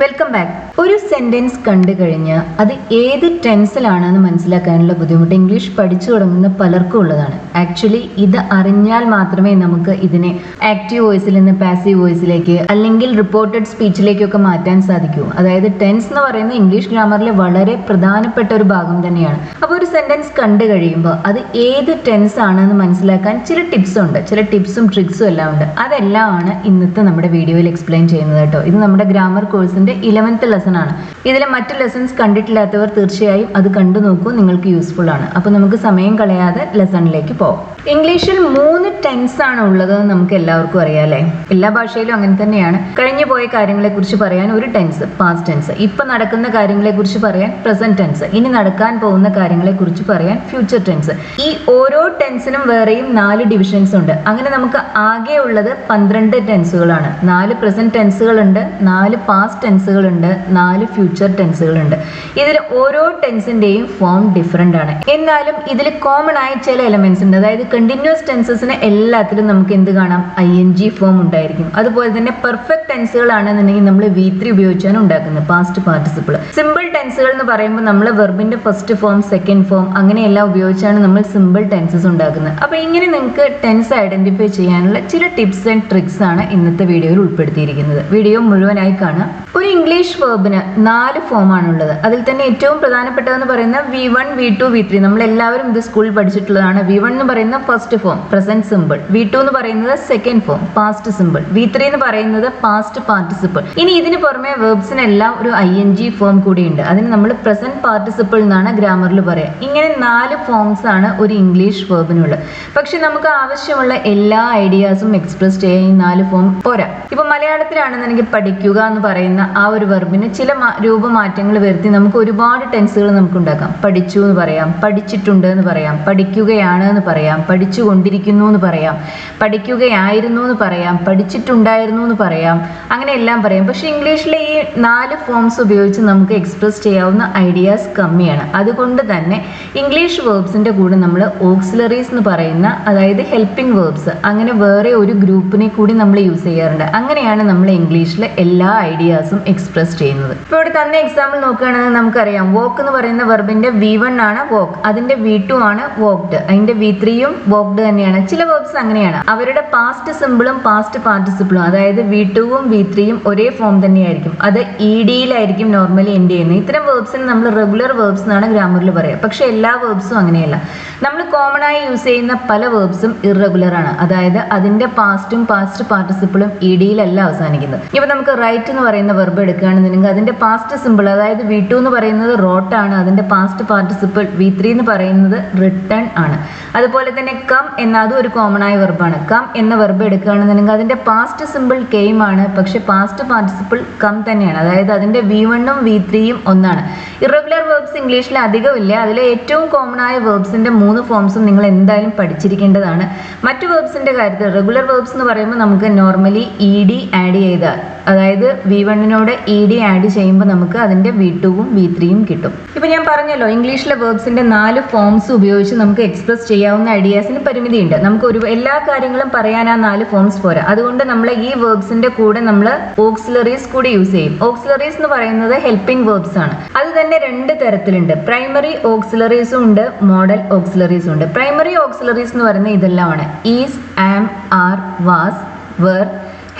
Welcome back ഒരു sentence കണ്ടു കഴിഞ്ഞ് അത് ഏത് ടെൻസിലാണെന്ന് മനസ്സിലാക്കാനുള്ള ബുദ്ധിമുട്ട് ഇംഗ്ലീഷ് പഠിച്ചു തുടങ്ങുന്ന പലർക്കും ഉള്ളതാണ്. ആക്ച്വലി ഇത് അറിഞ്ഞാൽ മാത്രമേ നമുക്ക് ഇതിനെ ആക്റ്റീവ് വോയിസിൽ നിന്ന് പാസീവ് വോയിസിലേക്ക് അല്ലെങ്കിൽ റിപ്പോർട്ടഡ് സ്പീച്ചിലേക്കൊക്കെ മാറ്റാൻ സാധിക്കൂ. അതായത് ടെൻസ് എന്ന് പറയുന്നത് ഇംഗ്ലീഷ് ഗ്രാമറിലെ വളരെ പ്രധാനപ്പെട്ട ഒരു ഭാഗം തന്നെയാണ്. അപ്പോൾ ഒരു സെന്റൻസ് കണ്ടു കഴിയുമ്പോൾ അത് ഏത് ടെൻസ് ആണെന്ന് മനസ്സിലാക്കാൻ ചില ടിപ്സ് ഉണ്ട്. ചില ടിപ്സും ട്രിക്സും എല്ലാം ഉണ്ട്. അതെല്ലാമാണ് ഇന്നത്തെ നമ്മുടെ വീഡിയോയിൽ എക്സ്പ്ലെയിൻ ചെയ്യുന്നത് കേട്ടോ. ഇത് നമ്മുടെ ഗ്രാമർ കോഴ്സിന്റെ ഇലവൻത്ത് ലെസൺ ആണ്. ഇതിലെ മറ്റ് ലെസൺസ് കണ്ടിട്ടില്ലാത്തവർ തീർച്ചയായും അത് കണ്ടു നോക്കൂ നിങ്ങൾക്ക് യൂസ്ഫുൾ ആണ്. അപ്പോൾ നമുക്ക് സമയം കളയാതെ ലെസണിലേക്ക് പോകാം ഇംഗ്ലീഷിൽ മൂന്ന് ടെൻസ് ആണ് ഉള്ളത് നമുക്ക് എല്ലാവർക്കും അറിയാം അല്ലേ? എല്ലാ ഭാഷയിലും അങ്ങനെ തന്നെയാണ്. കഴിഞ്ഞു പോയ കാര്യങ്ങളെ കുറിച്ച് പറയാൻ ഒരു ടെൻസ് പാസ്റ്റ് ടെൻസ് ഇപ്പൊ നടക്കുന്ന കാര്യങ്ങളെ കുറിച്ച് പറയാൻ പ്രസന്റ് ടെൻസ് ഇനി നടക്കാൻ പോകുന്ന കാര്യങ്ങളെ കുറിച്ച് പറയാൻ ഫ്യൂച്ചർ ടെൻസ് ഈ ഓരോ ടെൻസിനും വേറെയും നാല് ഡിവിഷൻസ് ഉണ്ട്. അങ്ങനെ നമുക്ക് ആകെ ഉള്ളത് പന്ത്രണ്ട് ടെൻസുകളാണ് നാല് പ്രസന്റ് ടെൻസുകൾ ഉണ്ട് നാല് പാസ്റ്റ് ടെൻസുകൾ ഉണ്ട് നാല് ഫ്യൂച്ചർ ടെൻസുകൾ ഉണ്ട് ഇതിൽ ഓരോ ടെൻസിന്റെയും ഫോം ഡിഫറെന്റ് ആണ്. എന്നാലും ഇതിൽ കോമൺ ആയ ചില എലമെന്റ്സ് ഉണ്ട്. അതായത് കണ്ടിന്യൂസ് ടെൻസസിന് എല്ലാത്തിലും നമുക്ക് എന്ത് കാണാം? ഐ എൻ ജി ഫോം ഉണ്ടായിരിക്കും. അതുപോലെ തന്നെ പെർഫെക്റ്റ് ടെൻസുകളാണെന്നുണ്ടെങ്കിൽ നമ്മൾ വി ത്രീ ഉപയോഗിച്ചാണ് ഉണ്ടാക്കുന്നത് പാസ്റ്റ് പാർട്ടിസിപ്പിൾ സിമ്പിൾ ടെൻസുകൾ എന്ന് പറയുമ്പോൾ നമ്മൾ വെർബിന്റെ ഫസ്റ്റ് ഫോം സെക്കൻഡ് ഫോം അങ്ങനെയെല്ലാം ഉപയോഗിച്ചാണ് നമ്മൾ സിമ്പിൾ ടെൻസസ് ഉണ്ടാക്കുന്നത്. അപ്പോൾ ഇങ്ങനെ നിങ്ങൾക്ക് ടെൻസ് ഐഡന്റിഫൈ ചെയ്യാനുള്ള ചില ടിപ്സ് ആൻഡ് ട്രിക്സ് ആണ് ഇന്നത്തെ വീഡിയോയിൽ ഉൾപ്പെടുത്തിയിരിക്കുന്നത്. വീഡിയോ മുഴുവനായി കാണുക ഒരു ഇംഗ്ലീഷ് വേർബിന് നാല് ഫോമാണുള്ളത് അതിൽ തന്നെ ഏറ്റവും പ്രധാനപ്പെട്ടതെന്ന് പറയുന്ന V one V two V three നമ്മൾ എല്ലാവരും ഇത് സ്കൂളിൽ പഠിച്ചിട്ടുള്ളതാണ്. വി വൺ എന്ന് പറയുന്ന first form present simple V two എന്ന് പറയുന്നത് second form past simple V three എന്ന് പറയുന്നത് പാസ്റ്റ് പാർട്ടിസിപ്പിൾ ഇനി ഇതിന് പുറമെ വേർബ്സിനെല്ലാം ഒരു ഐ എൻ ജി ഫോം കൂടിയുണ്ട്. അതിന് നമ്മൾ പ്രസന്റ് പാർട്ടിസിപ്പിൾ എന്നാണ് ഗ്രാമറിൽ പറയുക ഇങ്ങനെ നാല് ഫോംസ് ആണ് ഒരു ഇംഗ്ലീഷ് വേർബിനുള്ളത് പക്ഷെ നമുക്ക് ആവശ്യമുള്ള എല്ലാ ഐഡിയാസും എക്സ്പ്രസ് ചെയ്യാൻ ഈ നാല് ഫോം പോരാ. ഇപ്പൊ മലയാളത്തിലാണെന്നുണ്ടെങ്കിൽ പഠിക്കുക എന്ന് പറയുന്ന ആ ഒരു വെർബിന് ചില രൂപമാറ്റങ്ങൾ വരുത്തി നമുക്ക് ഒരുപാട് ടെൻസുകൾ നമുക്ക് ഉണ്ടാക്കാം പഠിച്ചു എന്ന് പറയാം പഠിച്ചിട്ടുണ്ട് എന്ന് പറയാം പഠിക്കുകയാണ് എന്ന് പറയാം പഠിച്ചുകൊണ്ടിരിക്കുന്നു എന്ന് പറയാം പഠിക്കുകയായിരുന്നു എന്ന് പറയാം പഠിച്ചിട്ടുണ്ടായിരുന്നു എന്ന് പറയാം അങ്ങനെ എല്ലാം പറയാം. പക്ഷെ ഇംഗ്ലീഷിലെ ഈ നാല് ഫോംസ് ഉപയോഗിച്ച് നമുക്ക് എക്സ്പ്രസ് ചെയ്യാവുന്ന ഐഡിയാസ് കമ്മിയാണ്. അതുകൊണ്ട് തന്നെ ഇംഗ്ലീഷ് വേർബ്സിന്റെ കൂടെ നമ്മൾ ഓക്സിലറീസ് എന്ന് പറയുന്ന അതായത് ഹെൽപ്പിംഗ് വേർബ്സ് അങ്ങനെ വേറെ ഒരു ഗ്രൂപ്പിനെ കൂടി നമ്മൾ യൂസ് ചെയ്യാറുണ്ട്. അങ്ങനെയാണ് നമ്മൾ ഇംഗ്ലീഷിലെ എല്ലാ ഐഡിയാസും എക്സ്പ്രസ് ചെയ്യുന്നത്. ഇപ്പോൾ ഇവിടെ തന്നെ എക്സാമ്പിൾ നോക്കുകയാണെങ്കിൽ നമുക്കറിയാം. വോക്ക് എന്ന് പറയുന്ന വെർബിന്റെ വി വൺ ആണ് വോക്ക് അതിന്റെ വി ടു ആണ് വോക്ഡ് അതിന്റെ വി ത്രീയും വോക്ഡ് തന്നെയാണ്. ചില വേർബ്സ് അങ്ങനെയാണ്. അവരുടെ പാസ്റ്റ് സിമ്പിളും പാസ്റ്റ് പാർട്ടിസിപ്പിളും അതായത് വി ടുവും വി ത്രീയും ഒരേ ഫോം തന്നെയായിരിക്കും. അത് ഇ ഡിയിലായിരിക്കും നോർമലി എൻഡ് ചെയ്യുന്നത്. ഇത്തരം വേർബ്സിന് നമ്മൾ റെഗുലർ വേർബ്സ് എന്നാണ് ഗ്രാമറിൽ പറയുക പക്ഷെ എല്ലാ വേർബ്സും അങ്ങനെയല്ല. നമ്മൾ കോമൺ ആയി യൂസ് ചെയ്യുന്ന പല വേർബ്സും ഇറഗുലർ ആണ്. അതായത് അതിന്റെ പാസ്റ്റും പാസ്റ്റ് പാർട്ടിസിപ്പിളും ഇ ഡിയിലല്ല അവസാനിക്കുന്നത്. ഇപ്പൊ നമുക്ക് റൈറ്റ് എന്ന് പറയുന്ന വെർബ് എടുക്കുകയാണെന്നുണ്ടെങ്കിൽ അതിന്റെ പാസ്റ്റ് സിമ്പിൾ അതായത് വി ടു എന്ന് പറയുന്നത് റോട്ടാണ് അതിന്റെ പാസ്റ്റ് പാർട്ടിസിപ്പിൾ വി ത്രീ എന്ന് പറയുന്നത് റിട്ടേൺ ആണ്. അതുപോലെ തന്നെ കം എന്ന അതും ഒരു കോമൺ ആയ വെർബാണ് കം എന്ന വെർബ് എടുക്കുകയാണെന്നുണ്ടെങ്കിൽ അതിന്റെ പാസ്റ്റ് സിമ്പിൾ കെയിം ആണ്. പക്ഷേ പാസ്റ്റ് പാർട്ടിസിപ്പിൾ കം തന്നെയാണ്. അതായത് അതിന്റെ വി വണ്ണും വി ത്രീയും ഒന്നാണ്. ഇറഗുലർ വേർബ്സ് ഇംഗ്ലീഷിൽ അധികമില്ല അതിലെ ഏറ്റവും കോമൺ ആയ വേർബ്സിന്റെ മൂന്ന് ഫോംസും നിങ്ങൾ എന്തായാലും പഠിച്ചിരിക്കേണ്ടതാണ്. മറ്റു വേർബ്സിന്റെ കാര്യത്തിൽ റെഗുലർ വേർബ്സ് എന്ന് പറയുമ്പോൾ നമുക്ക് നോർമലി ഇ ഡി ആഡ് ചെയ്താൽ അതായത് വി വണ്ണിനോട് ഇ ഡി ആഡ് ചെയ്യുമ്പോൾ നമുക്ക് അതിന്റെ വി ടുവും വി ത്രീയും കിട്ടും. ഇപ്പം ഞാൻ പറഞ്ഞല്ലോ ഇംഗ്ലീഷിലെ വേർബ്സിന്റെ നാല് ഫോംസ് ഉപയോഗിച്ച് നമുക്ക് എക്സ്പ്രസ് ചെയ്യാവുന്ന ഐഡിയാസിന് പരിമിതിയുണ്ട്. നമുക്ക് ഒരു എല്ലാ കാര്യങ്ങളും പറയാൻ ആ നാല് ഫോംസ് പോരാ. അതുകൊണ്ട് നമ്മൾ ഈ വേർബ്സിന്റെ കൂടെ നമ്മൾ ഓക്സിലറീസ് കൂടി യൂസ് ചെയ്യും. ഓക്സിലറീസ് എന്ന് പറയുന്നത് ഹെൽപ്പിംഗ് വേർബ്സ് ആണ്. അത് തന്നെ രണ്ട് തരത്തിലുണ്ട്. പ്രൈമറി ഓക്സിലറീസും ഉണ്ട് മോഡൽ ഓക്സിലറീസും ഉണ്ട്. പ്രൈമറി ഓക്സിലറീസ് എന്ന് പറയുന്നത് ഇതെല്ലാമാണ്. Is am are was were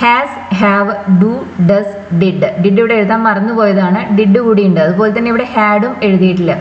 has have do does did did ഇവിടെ എഴുതാൻ മറന്നുപോയതാണ്. ഡിഡ് കൂടി ഉണ്ട് അതുപോലെ തന്നെ ഇവിടെ ഹാഡും എഴുതിയിട്ടില്ല.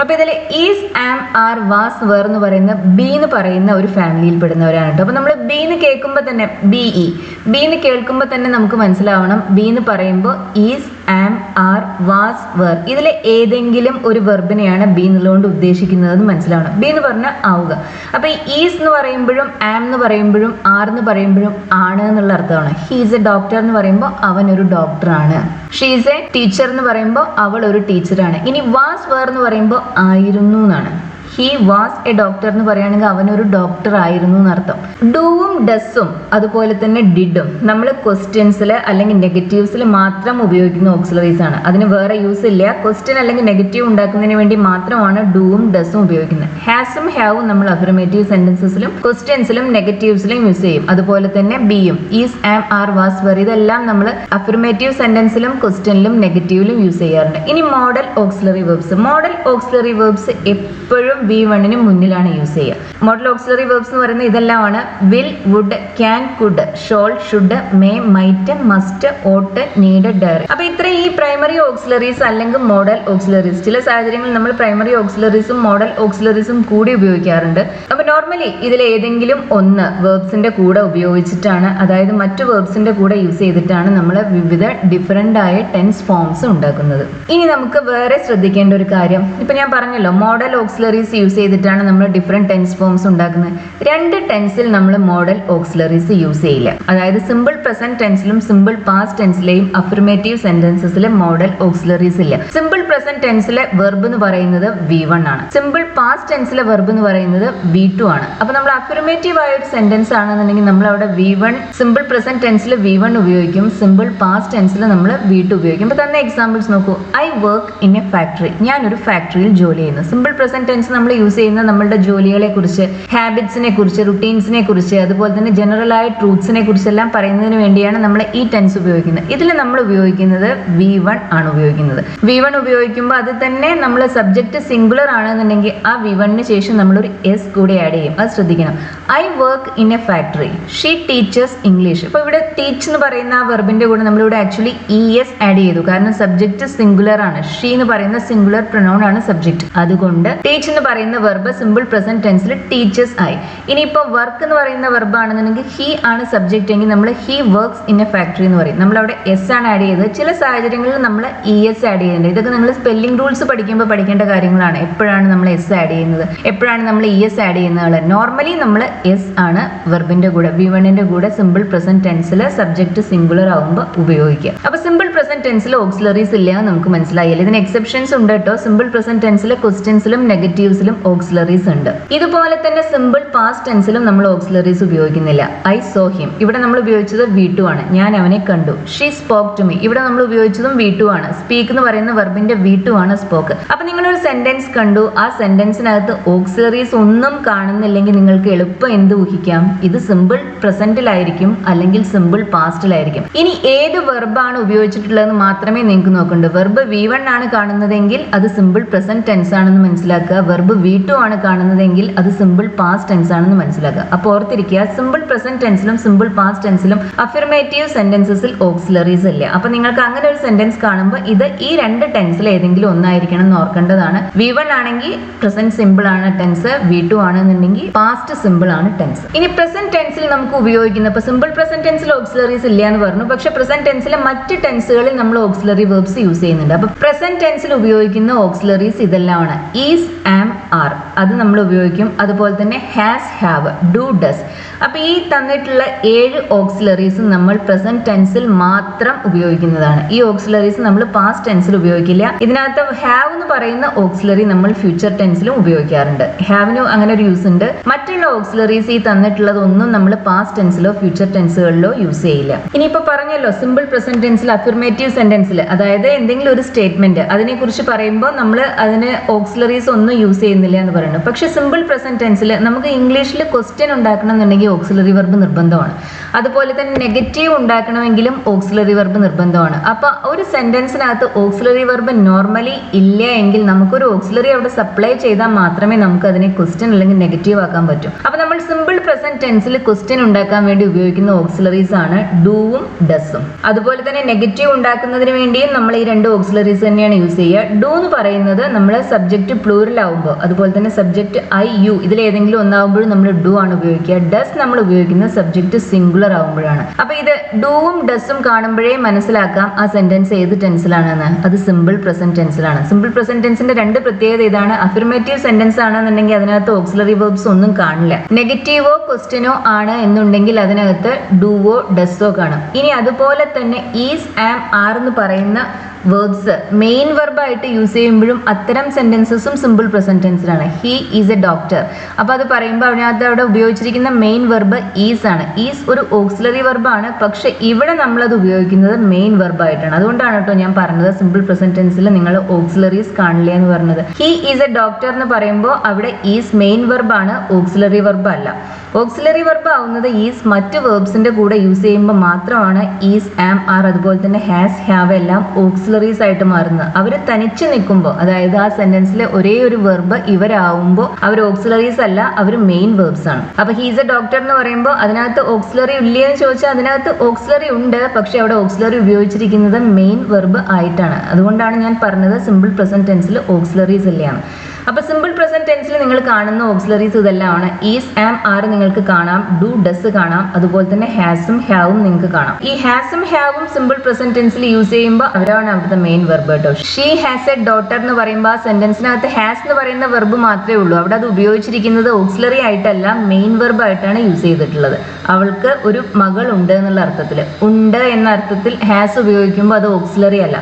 അപ്പൊ ഇതിൽ is am are was were എന്ന് പറയുന്ന ബി എന്ന് പറയുന്ന ഒരു ഫാമിലിയിൽ പെടുന്നവരാണ് കേട്ടോ. അപ്പൊ നമ്മൾ ബി എന്ന് കേൾക്കുമ്പോൾ തന്നെ ബി ഇ ബി എന്ന് കേൾക്കുമ്പോൾ തന്നെ നമുക്ക് മനസ്സിലാവണം. ബി എന്ന് പറയുമ്പോൾ is am are was were ഇതിലെ ഏതെങ്കിലും ഒരു വെർബിനെയാണ് ബി എന്നുള്ളതുകൊണ്ട് ഉദ്ദേശിക്കുന്നതെന്ന് മനസ്സിലാവണം. ബി എന്ന് പറഞ്ഞാൽ ആവുക. അപ്പൊ ഈ ഈസ് എന്ന് പറയുമ്പോഴും ആം എന്ന് പറയുമ്പോഴും ആർ എന്ന് പറയുമ്പോഴും ആണ് എന്നുള്ള അർത്ഥമാണ്. ഹീസ് എ ഡോക്ടർ എന്ന് പറയുമ്പോൾ അവൻ ഒരു ഡോക്ടറാണ് ഷീസ് എ ടീച്ചർ എന്ന് പറയുമ്പോൾ അവൾ ഒരു ടീച്ചറാണ് ഇനി വാസ് വേർ എന്ന് പറയുമ്പോൾ ആയിരുന്നു എന്നാണ്. ഹി വാസ് എ ഡോക്ടർ എന്ന് പറയുകയാണെങ്കിൽ അവനൊരു ഡോക്ടർ ആയിരുന്നു എന്നർത്ഥം. ഡൂവും ഡസും അതുപോലെ തന്നെ ഡിഡും നമ്മൾ ക്വസ്റ്റ്യൻസിൽ അല്ലെങ്കിൽ നെഗറ്റീവ്സിൽ മാത്രം ഉപയോഗിക്കുന്ന ഓക്സിലറീസ് ആണ്. അതിന് വേറെ യൂസ് ഇല്ല. ക്വസ്റ്റ്യൻ അല്ലെങ്കിൽ നെഗറ്റീവ് ഉണ്ടാക്കുന്നതിന് വേണ്ടി മാത്രമാണ് ഡൂവും ഡസും ഉപയോഗിക്കുന്നത്. ഹാസും ഹാവും നമ്മൾ അഫർമേറ്റീവ് സെന്റൻസസിലും ക്വസ്റ്റ്യൻസിലും നെഗറ്റീവ്സിലും യൂസ് ചെയ്യും. അതുപോലെ തന്നെ ബിയും is am are was were ഇതെല്ലാം നമ്മൾ അഫർമേറ്റീവ് സെന്റൻസിലും ക്വസ്റ്റ്യനിലും നെഗറ്റീവിലും യൂസ് ചെയ്യാറുണ്ട്. ഇനി modal auxiliary verbs modal auxiliary verbs എപ്പോഴും വി വണ്ണിന് മുന്നിലാണ് യൂസ് ചെയ്യുക. മോഡൽ ഓക്സിലറി വെർബ്സ് എന്ന് പറയുന്നത് ഇതെല്ലാമാണ്. Will would can could shall should may might must ought need dare അപ്പൊ ഇത്രയും ഈ പ്രൈമറി ഓക്സിലറീസ് അല്ലെങ്കിൽ മോഡൽ ഓക്സിലറീസ് ചില സാഹചര്യങ്ങളിൽ നമ്മൾ പ്രൈമറി ഓക്സിലറീസും മോഡൽ ഓക്സിലറീസും കൂടി ഉപയോഗിക്കാറുണ്ട്. അപ്പൊ നോർമലി ഇതിൽ ഏതെങ്കിലും ഒന്ന് വേർബ്സിന്റെ കൂടെ ഉപയോഗിച്ചിട്ടാണ് അതായത് മറ്റു വേർബ്സിന്റെ കൂടെ യൂസ് ചെയ്തിട്ടാണ് നമ്മൾ വിവിധ ഡിഫറെന്റ് ആയ ടെൻസ് ഫോംസ് ഉണ്ടാക്കുന്നത്. ഇനി നമുക്ക് വേറെ ശ്രദ്ധിക്കേണ്ട ഒരു കാര്യം. ഇപ്പൊ ഞാൻ പറഞ്ഞല്ലോ മോഡൽ ഓക്സിലറീസ് യൂസ് ചെയ്തിട്ടാണ് നമ്മൾ ഡിഫറെന്റ് ടെൻസ് ഫോംസ് ഉണ്ടാക്കുന്നത്. രണ്ട് ടെൻസിൽ നമ്മൾ മോഡൽ ഓക്സിലറീസ് യൂസ് ചെയ്യില്ല അതായത് സിമ്പിൾ പ്രസന്റ് ടെൻസിലും സിമ്പിൾ പാസ്റ്റ് ടെൻസിലെയും അഫർമേറ്റീവ് സെന്റൻസസിലെ മോഡൽ ഓക്സിലറീസ് ഇല്ല. സിമ്പിൾ പ്രസന്റ് ടെൻസിലെ വെർബ് എന്ന് പറയുന്നത് വി വൺ ആണ്. സിമ്പിൾ പാസ്റ്റ് ടെൻസിലെ വെർബ് എന്ന് പറയുന്നത് വി ടു ആണ്. അപ്പൊ നമ്മൾ അഫർമേറ്റീവ് ആയ ഒരു സെന്റൻസ് ആണെന്നുണ്ടെങ്കിൽ നമ്മൾ അവിടെ വി വൺ സിമ്പിൾ പ്രസന്റ് ടെൻസിൽ വി വൺ ഉപയോഗിക്കും. സിമ്പിൾ പാസ്റ്റ് ടെൻസിൽ നമ്മൾ വി ടു ഉപയോഗിക്കും. അപ്പൊ തന്നെ എക്സാമ്പിൾസ് നോക്കൂ. I work in a factory ഞാൻ ഒരു ഫാക്ടറിയിൽ ജോലി ചെയ്യുന്നു. സിമ്പിൾ പ്രസന്റ് ടെൻസ് നമ്മൾ യൂസ് ചെയ്യുന്ന നമ്മളുടെ ജോലികളെ കുറിച്ച് ഹാബിറ്റ്സിനെ കുറിച്ച് റുട്ടീൻസിനെ കുറിച്ച് അതുപോലെ തന്നെ ജനറൽ ആയ ട്രൂത്ത്സിനെ കുറിച്ചെല്ലാം പറയുന്നതിന് വേണ്ടിയാണ് നമ്മൾ ഈ ടെൻസ് ഉപയോഗിക്കുന്നത്. ഇതിൽ നമ്മൾ ഉപയോഗിക്കുന്നത് വി വൺ ആണ് ഉപയോഗിക്കുന്നത്. വി വൺ ഉപയോഗിക്കുമ്പോൾ അത് തന്നെ നമ്മൾ സബ്ജക്റ്റ് സിംഗുലർ ആണെന്നുണ്ടെങ്കിൽ ആ വി വണ്ണിന് ശേഷം നമ്മൾ ഒരു എസ് കൂടെ ആഡ് ചെയ്യും. അത് ശ്രദ്ധിക്കണം. I work in a factory she teaches English ഇപ്പോൾ ഇവിടെ ടീച്ച് എന്ന് പറയുന്ന ആ വെർബിന്റെ കൂടെ നമ്മളിവിടെ ആക്ച്വലി ഇ എസ് ആഡ് ചെയ്തു. കാരണം സബ്ജക്റ്റ് സിംഗുലർ ആണ്. ഷീ എന്ന് പറയുന്ന സിംഗുലർ പ്രൊനൗൺ ആണ് സബ്ജക്റ്റ് അതുകൊണ്ട് ടീച്ച് എന്ന് പറയുന്ന വെർബ് സിമ്പിൾ പ്രസന്റ് ടെൻസിൽ ടീച്ചേഴ്സ് ആയി. ഇനിയിപ്പോൾ വർക്ക് എന്ന് പറയുന്ന വെർബ് ആണെന്നുണ്ടെങ്കിൽ ഹി ആണ് സബ്ജക്റ്റ് എങ്കിൽ നമ്മൾ he works in a factory എന്ന് പറയും. നമ്മൾ അവിടെ എസ് ആണ് ആഡ് ചെയ്തത്. ചില സാഹചര്യങ്ങളിൽ നമ്മൾ ഇ എസ് ആഡ് ചെയ്യുന്നുണ്ട്. ഇതൊക്കെ നിങ്ങൾ സ്പെല്ലിംഗ് റൂൾസ് പഠിക്കുമ്പോൾ പഠിക്കേണ്ട കാര്യങ്ങളാണ്. എപ്പോഴാണ് നമ്മൾ എസ് ആഡ് ചെയ്യുന്നത്? എപ്പോഴാണ് നമ്മൾ ഇ എസ് ആഡ് ചെയ്യുന്നത് നോർമലി നമ്മൾ എസ് ആണ് വെർബിന്റെ കൂടെ വി വണ്ണിന്റെ കൂടെ സിമ്പിൾ പ്രസന്റ് ടെൻസിൽ സബ്ജക്ട് സിംഗുലർ ആകുമ്പോൾ ഉപയോഗിക്കുക. അപ്പോൾ സിമ്പിൾ പ്രസന്റ് ടെൻസിൽ ഓക്സിലറീസ് ഇല്ല എന്ന് നമുക്ക് മനസ്സിലായില്ല. ഇതിന് എക്സെപ്ഷൻസ് ഉണ്ട് കേട്ടോ. സിമ്പിൾ പ്രസന്റ് ടെൻസിലെ ക്വസ്റ്റ്യൻസിലും നെഗറ്റീവ്സിലും ഓക്സിലറീസ് ഉണ്ട്. ഇതുപോലെ തന്നെ സിമ്പിൾ പാസ്റ്റ് ടെൻസിലും നമ്മൾ ഓക്സിലറീസ് ഉപയോഗിക്കുന്നില്ല. ഐ സോ ഹിം ഇവിടെ നമ്മൾ ഉപയോഗിച്ചത് വി ടു ആണ്. ഞാൻ അവനെ കണ്ടു. ഷീ സ്പോക്ക് ടു മീ ഇവിടെ നമ്മൾ ഉപയോഗിച്ചതും വി ടു ആണ്. സ്പീക്ക് എന്ന് പറയുന്ന വെർബിന്റെ വി ടു ആണ് സ്പോക്ക് അപ്പൊ നിങ്ങൾ ഒരു സെന്റൻസ് കണ്ടു. ആ സെന്റൻസിനകത്ത് ഓക്സിലറീസ് ഒന്നും കാണുന്നില്ലെങ്കിൽ നിങ്ങൾക്ക് എളുപ്പം എന്ത് ഊഹിക്കാം? ഇത് സിമ്പിൾ പ്രസന്റിലായിരിക്കും അല്ലെങ്കിൽ സിമ്പിൾ പാസ്റ്റിലായിരിക്കും ഇനി ഏത് വെർബാണ് ഉപയോഗിച്ചിട്ടുള്ളതെന്ന് മാത്രമേ നിങ്ങൾക്ക് നോക്കണ്ടു. വെർബ് വി വൺ ആണ് കാണുന്നതെങ്കിൽ അത് സിമ്പിൾ പ്രസന്റ് ടെൻസ് ആണെന്ന് മനസ്സിലാക്കുക. വെർബ് വി ടു ആണ് കാണുന്നതെങ്കിൽ അത് സിമ്പിൾ പാസ്റ്റ് ടെൻസ് ആണെന്ന് മനസ്സിലാക്കുക. അപ്പോൾ ഓർത്തിരിക്കുക സിമ്പിൾ പ്രസന്റ് ടെൻസിലും സിമ്പിൾ പാസ്റ്റ് ടെൻസിലും അഫിർമേറ്റീവ് സെന്റൻസസിൽ ഓക്സിലറീസ് ഇല്ല? അപ്പൊ നിങ്ങൾക്ക് അങ്ങനെ ഒരു സെന്റൻസ് കാണുമ്പോൾ ഇത് ഈ രണ്ട് ടെൻസിൽ ഏതെങ്കിലും ഒന്നായിരിക്കണം എന്ന് ഓർക്കേണ്ടതാണ്. വി വൺ ആണെങ്കിൽ പ്രസന്റ് സിമ്പിൾ ആണ് ടെൻസ് വി ടു ആണെന്നുണ്ടെങ്കിൽ പാസ്റ്റ് സിമ്പിൾ ആണ് ടെൻസ് ഇനി പ്രസന്റ് ടെൻസിൽ നമുക്ക് ഉപയോഗിക്കുന്ന സിമ്പിൾ പ്രസന്റ് ടെൻസിൽ ഓക്സിലറീസ് ഇല്ല എന്ന് പറഞ്ഞു. പക്ഷെ പ്രസന്റ് ടെൻസിലെ മറ്റ് ടെൻസുകളിൽ നമ്മൾ ഓക്സിലറി വെർബ്സ് യൂസ് ചെയ്യുന്നുണ്ട്. അപ്പൊ പ്രസന്റ് ടെൻസിൽ ഉപയോഗിക്കുന്ന ഓക്സിലറീസ് ഇതെല്ലാമാണ്. ഈസ് ആം ആർ അത് നമ്മൾ ഉപയോഗിക്കും. അതുപോലെ തന്നെ ഹാസ് ഹാവ് ഡു ഡസ് അപ്പൊ ഈ തന്നിട്ടുള്ള ഏഴ് ഓക്സിലറീസ് നമ്മൾ പ്രസന്റ് ടെൻസിൽ മാത്രം ഉപയോഗിക്കുന്നതാണ്. ഈ ഓക്സിലറീസ് നമ്മൾ പാസ്റ്റ് ടെൻസിൽ ഉപയോഗിക്കില്ല. ഇതിനകത്ത് ഹാവ് എന്ന് പറയുന്ന ഓക്സിലറി നമ്മൾ ഫ്യൂച്ചർ ടെൻസിലും ഉപയോഗിക്കാറുണ്ട്. ഹാവിന് അങ്ങനെ ഒരു യൂസ് ഉണ്ട്. മറ്റുള്ള ഓക്സിലറീസ് ഈ തന്നിട്ടുള്ളതൊന്നും നമ്മൾ പാസ്റ്റ് ടെൻസിലോ ഫ്യൂച്ചർ ടെൻസുകളിലോ യൂസ് ചെയ്യില്ല. ഇനിയിപ്പോ പറഞ്ഞല്ലോ സിമ്പിൾ പ്രസന്റ് ടെൻസിൽ അഫിർമേറ്റീവ് സെന്റൻസിൽ അതായത് എന്തെങ്കിലും ഒരു സ്റ്റേറ്റ്മെന്റ് അതിനെക്കുറിച്ച് പറയുമ്പോൾ നമ്മൾ അതിന് ഓക്സിലറീസ് ഒന്നും യൂസ് ചെയ്യുന്നില്ല എന്ന് പറയുന്നു. പക്ഷേ സിമ്പിൾ പ്രസന്റ് ടെൻസിൽ നമുക്ക് ഇംഗ്ലീഷിൽ ക്വസ്റ്റ്യൻ ഉണ്ടാക്കണം എന്നുണ്ടെങ്കിൽ ഓക്സിലറി വെർബ് നിർബന്ധമാണ്. അതുപോലെ തന്നെ നെഗറ്റീവ് ഉണ്ടാക്കണമെങ്കിലും ഓക്സിലറി വെർബ് നിർബന്ധമാണ്. അപ്പോൾ ഒരു സെന്റൻസിനകത്ത് ഓക്സിലറി വെർബ് നോർമലി ഇല്ല എങ്കിൽ നമുക്കൊരു ഓക്സിലറി അവിടെ സപ്ലൈ ചെയ്താൽ മാത്രമേ നമുക്ക് അതിനെ ക്വസ്റ്റ്യൻ അല്ലെങ്കിൽ നെഗറ്റീവ് ആക്കാൻ പറ്റൂ. അപ്പോൾ നമ്മൾ സിമ്പിൾ പ്രസന്റ് ടെൻസിൽ ക്വസ്റ്റ്യൻ ഉണ്ടാക്കാൻ വേണ്ടി ഉപയോഗിക്കുന്ന ഓക്സിലറീസ് ആണ് ഡൂവും ഡസും അതുപോലെ തന്നെ നെഗറ്റീവ് ഉണ്ടാക്കുന്നതിന് വേണ്ടിയും നമ്മൾ ഈ രണ്ട് ഓക്സിലറീസ് തന്നെയാണ് യൂസ് ചെയ്യുക. ഡു എന്ന് പറയുന്നത് നമ്മൾ സബ്ജക്റ്റ് പ്ലൂറൽ ആവുമ്പോൾ അതുപോലെ തന്നെ സബ്ജക്റ്റ് ഐ യു ഇതിൽ ഏതെങ്കിലും ഒന്നാവുമ്പോഴും നമ്മൾ ഡു ആണ് ഉപയോഗിക്കുക. ഡസ് നമ്മൾ ഉപയോഗിക്കുന്ന സബ്ജക്റ്റ് സിംഗുലർ ആവുമ്പോഴാണ്. അപ്പൊ ഇത് ഡൂവും ഡസും കാണുമ്പോഴേ മനസ്സിലാക്കാം ആ സെന്റൻസ് ഏത് ടെൻസിലാണെന്ന് അത് സിമ്പിൾ പ്രസന്റ് ടെൻസിലാണ് സിമ്പിൾ പ്രസന്റ് ടെൻസിന്റെ രണ്ട് പ്രത്യേകത ഇതാണ്. അഫിർമേറ്റീവ് സെന്റൻസ് ആണെന്നുണ്ടെങ്കിൽ അതിനകത്ത് ഓക്സിലറി വെർബ്സ് ഒന്നും കാണില്ല. നെഗറ്റീവോ ക്വസ്റ്റ്യനോ ആണ് എന്നുണ്ടെങ്കിൽ അതിനകത്ത് ഡുവോ ഡസോ കാണും. ഇനി അതുപോലെ തന്നെ ഈസ് ആം ആർ എന്ന് പറയുന്ന വേർഡ്സ് മെയിൻ വെർബായിട്ട് യൂസ് ചെയ്യുമ്പോഴും അത്തരം സെന്റൻസസും സിമ്പിൾ പ്രസന്റ് ടെൻസിലാണ് ഹി ഈസ് എ ഡോക്ടർ അപ്പോൾ അത് പറയുമ്പോൾ അതിനകത്ത് അവിടെ ഉപയോഗിച്ചിരിക്കുന്ന മെയിൻ വെർബ് ഈസ് ആണ്. ഈസ് ഒരു ഓക്സിലറി വെർബാണ് പക്ഷേ ഇവിടെ നമ്മളത് ഉപയോഗിക്കുന്നത് മെയിൻ വെർബായിട്ടാണ് അതുകൊണ്ടാണ് കേട്ടോ ഞാൻ പറഞ്ഞത് സിമ്പിൾ പ്രസന്റ് ടെൻസിൽ നിങ്ങൾ ഓക്സിലറീസ് കാണില്ല എന്ന് പറഞ്ഞത്. ഹി ഈസ് എ ഡോക്ടർ എന്ന് പറയുമ്പോൾ അവിടെ ഈസ് മെയിൻ വെർബാണ് ഓക്സിലറി വെർബ് അല്ല. ഓക്സിലറി വെർബ് ആവുന്നത് ഈസ് മറ്റ് വെർബ്സിന്റെ കൂടെ യൂസ് ചെയ്യുമ്പോൾ മാത്രമാണ് ഈസ് ആം ആർ അതുപോലെ തന്നെ ഹാസ് ഹാവ് എല്ലാം ഓക്സിലറീസ് ആയിട്ട് മാറുന്നത്. അവർ തനിച്ച് നിൽക്കുമ്പോൾ അതായത് ആ സെന്റൻസിലെ ഒരേ ഒരു വെർബ് ഇവരാവുമ്പോൾ അവർ ഓക്സിലറീസ് അല്ല അവർ മെയിൻ വെർബ്സ് ആണ്. അപ്പൊ ഹീസ് എ ഡോക്ടർ എന്ന് പറയുമ്പോൾ അതിനകത്ത് ഓക്സിലറി ഇല്ലേ എന്ന് ചോദിച്ചാൽ അതിനകത്ത് ഓക്സിലറി ഉണ്ട് പക്ഷേ അവിടെ ഓക്സിലറി ഉപയോഗിച്ചിരിക്കുന്നത് മെയിൻ വെർബ് ആയിട്ടാണ്. അതുകൊണ്ടാണ് ഞാൻ പറഞ്ഞത് സിമ്പിൾ പ്രസന്റ് ടെൻസിൽ ഓക്സിലറീസ് ഇല്ലയാണ് അപ്പൊ സിമ്പിൾ പ്രസന്റ് ടെൻസിൽ നിങ്ങൾ കാണുന്ന ഓക്സിലറീസ് ഇതെല്ലാമാണ് ഈസ് ആം ആർ നിങ്ങൾക്ക് കാണാം. ഡു ഡസ് കാണാം. അതുപോലെ തന്നെ ഹാസും ഹാവും നിങ്ങൾക്ക് കാണാം. ഈ ഹാസും ഹാവും സിമ്പിൾ പ്രസന്റ് ടെൻസിൽ യൂസ് ചെയ്യുമ്പോൾ അവരാണ് അവിടുത്തെ മെയിൻ വെർബ് കേട്ടോ. ഷീ ഹാസ് എ ഡോട്ടർ എന്ന് പറയുമ്പോൾ ആ സെന്റൻസിനകത്ത് ഹാസ് എന്ന് പറയുന്ന വെർബ് മാത്രമേ ഉള്ളൂ. അവിടെ അത് ഉപയോഗിച്ചിരിക്കുന്നത് ഓക്സിലറി ആയിട്ടല്ല മെയിൻ വെർബ് ആയിട്ടാണ് യൂസ് ചെയ്തിട്ടുള്ളത്. അവൾക്ക് ഒരു മകൾ ഉണ്ട് എന്നുള്ള അർത്ഥത്തിൽ ഉണ്ട് എന്ന അർത്ഥത്തിൽ ഹാസ് ഉപയോഗിക്കുമ്പോൾ അത് ഓക്സിലറി അല്ല.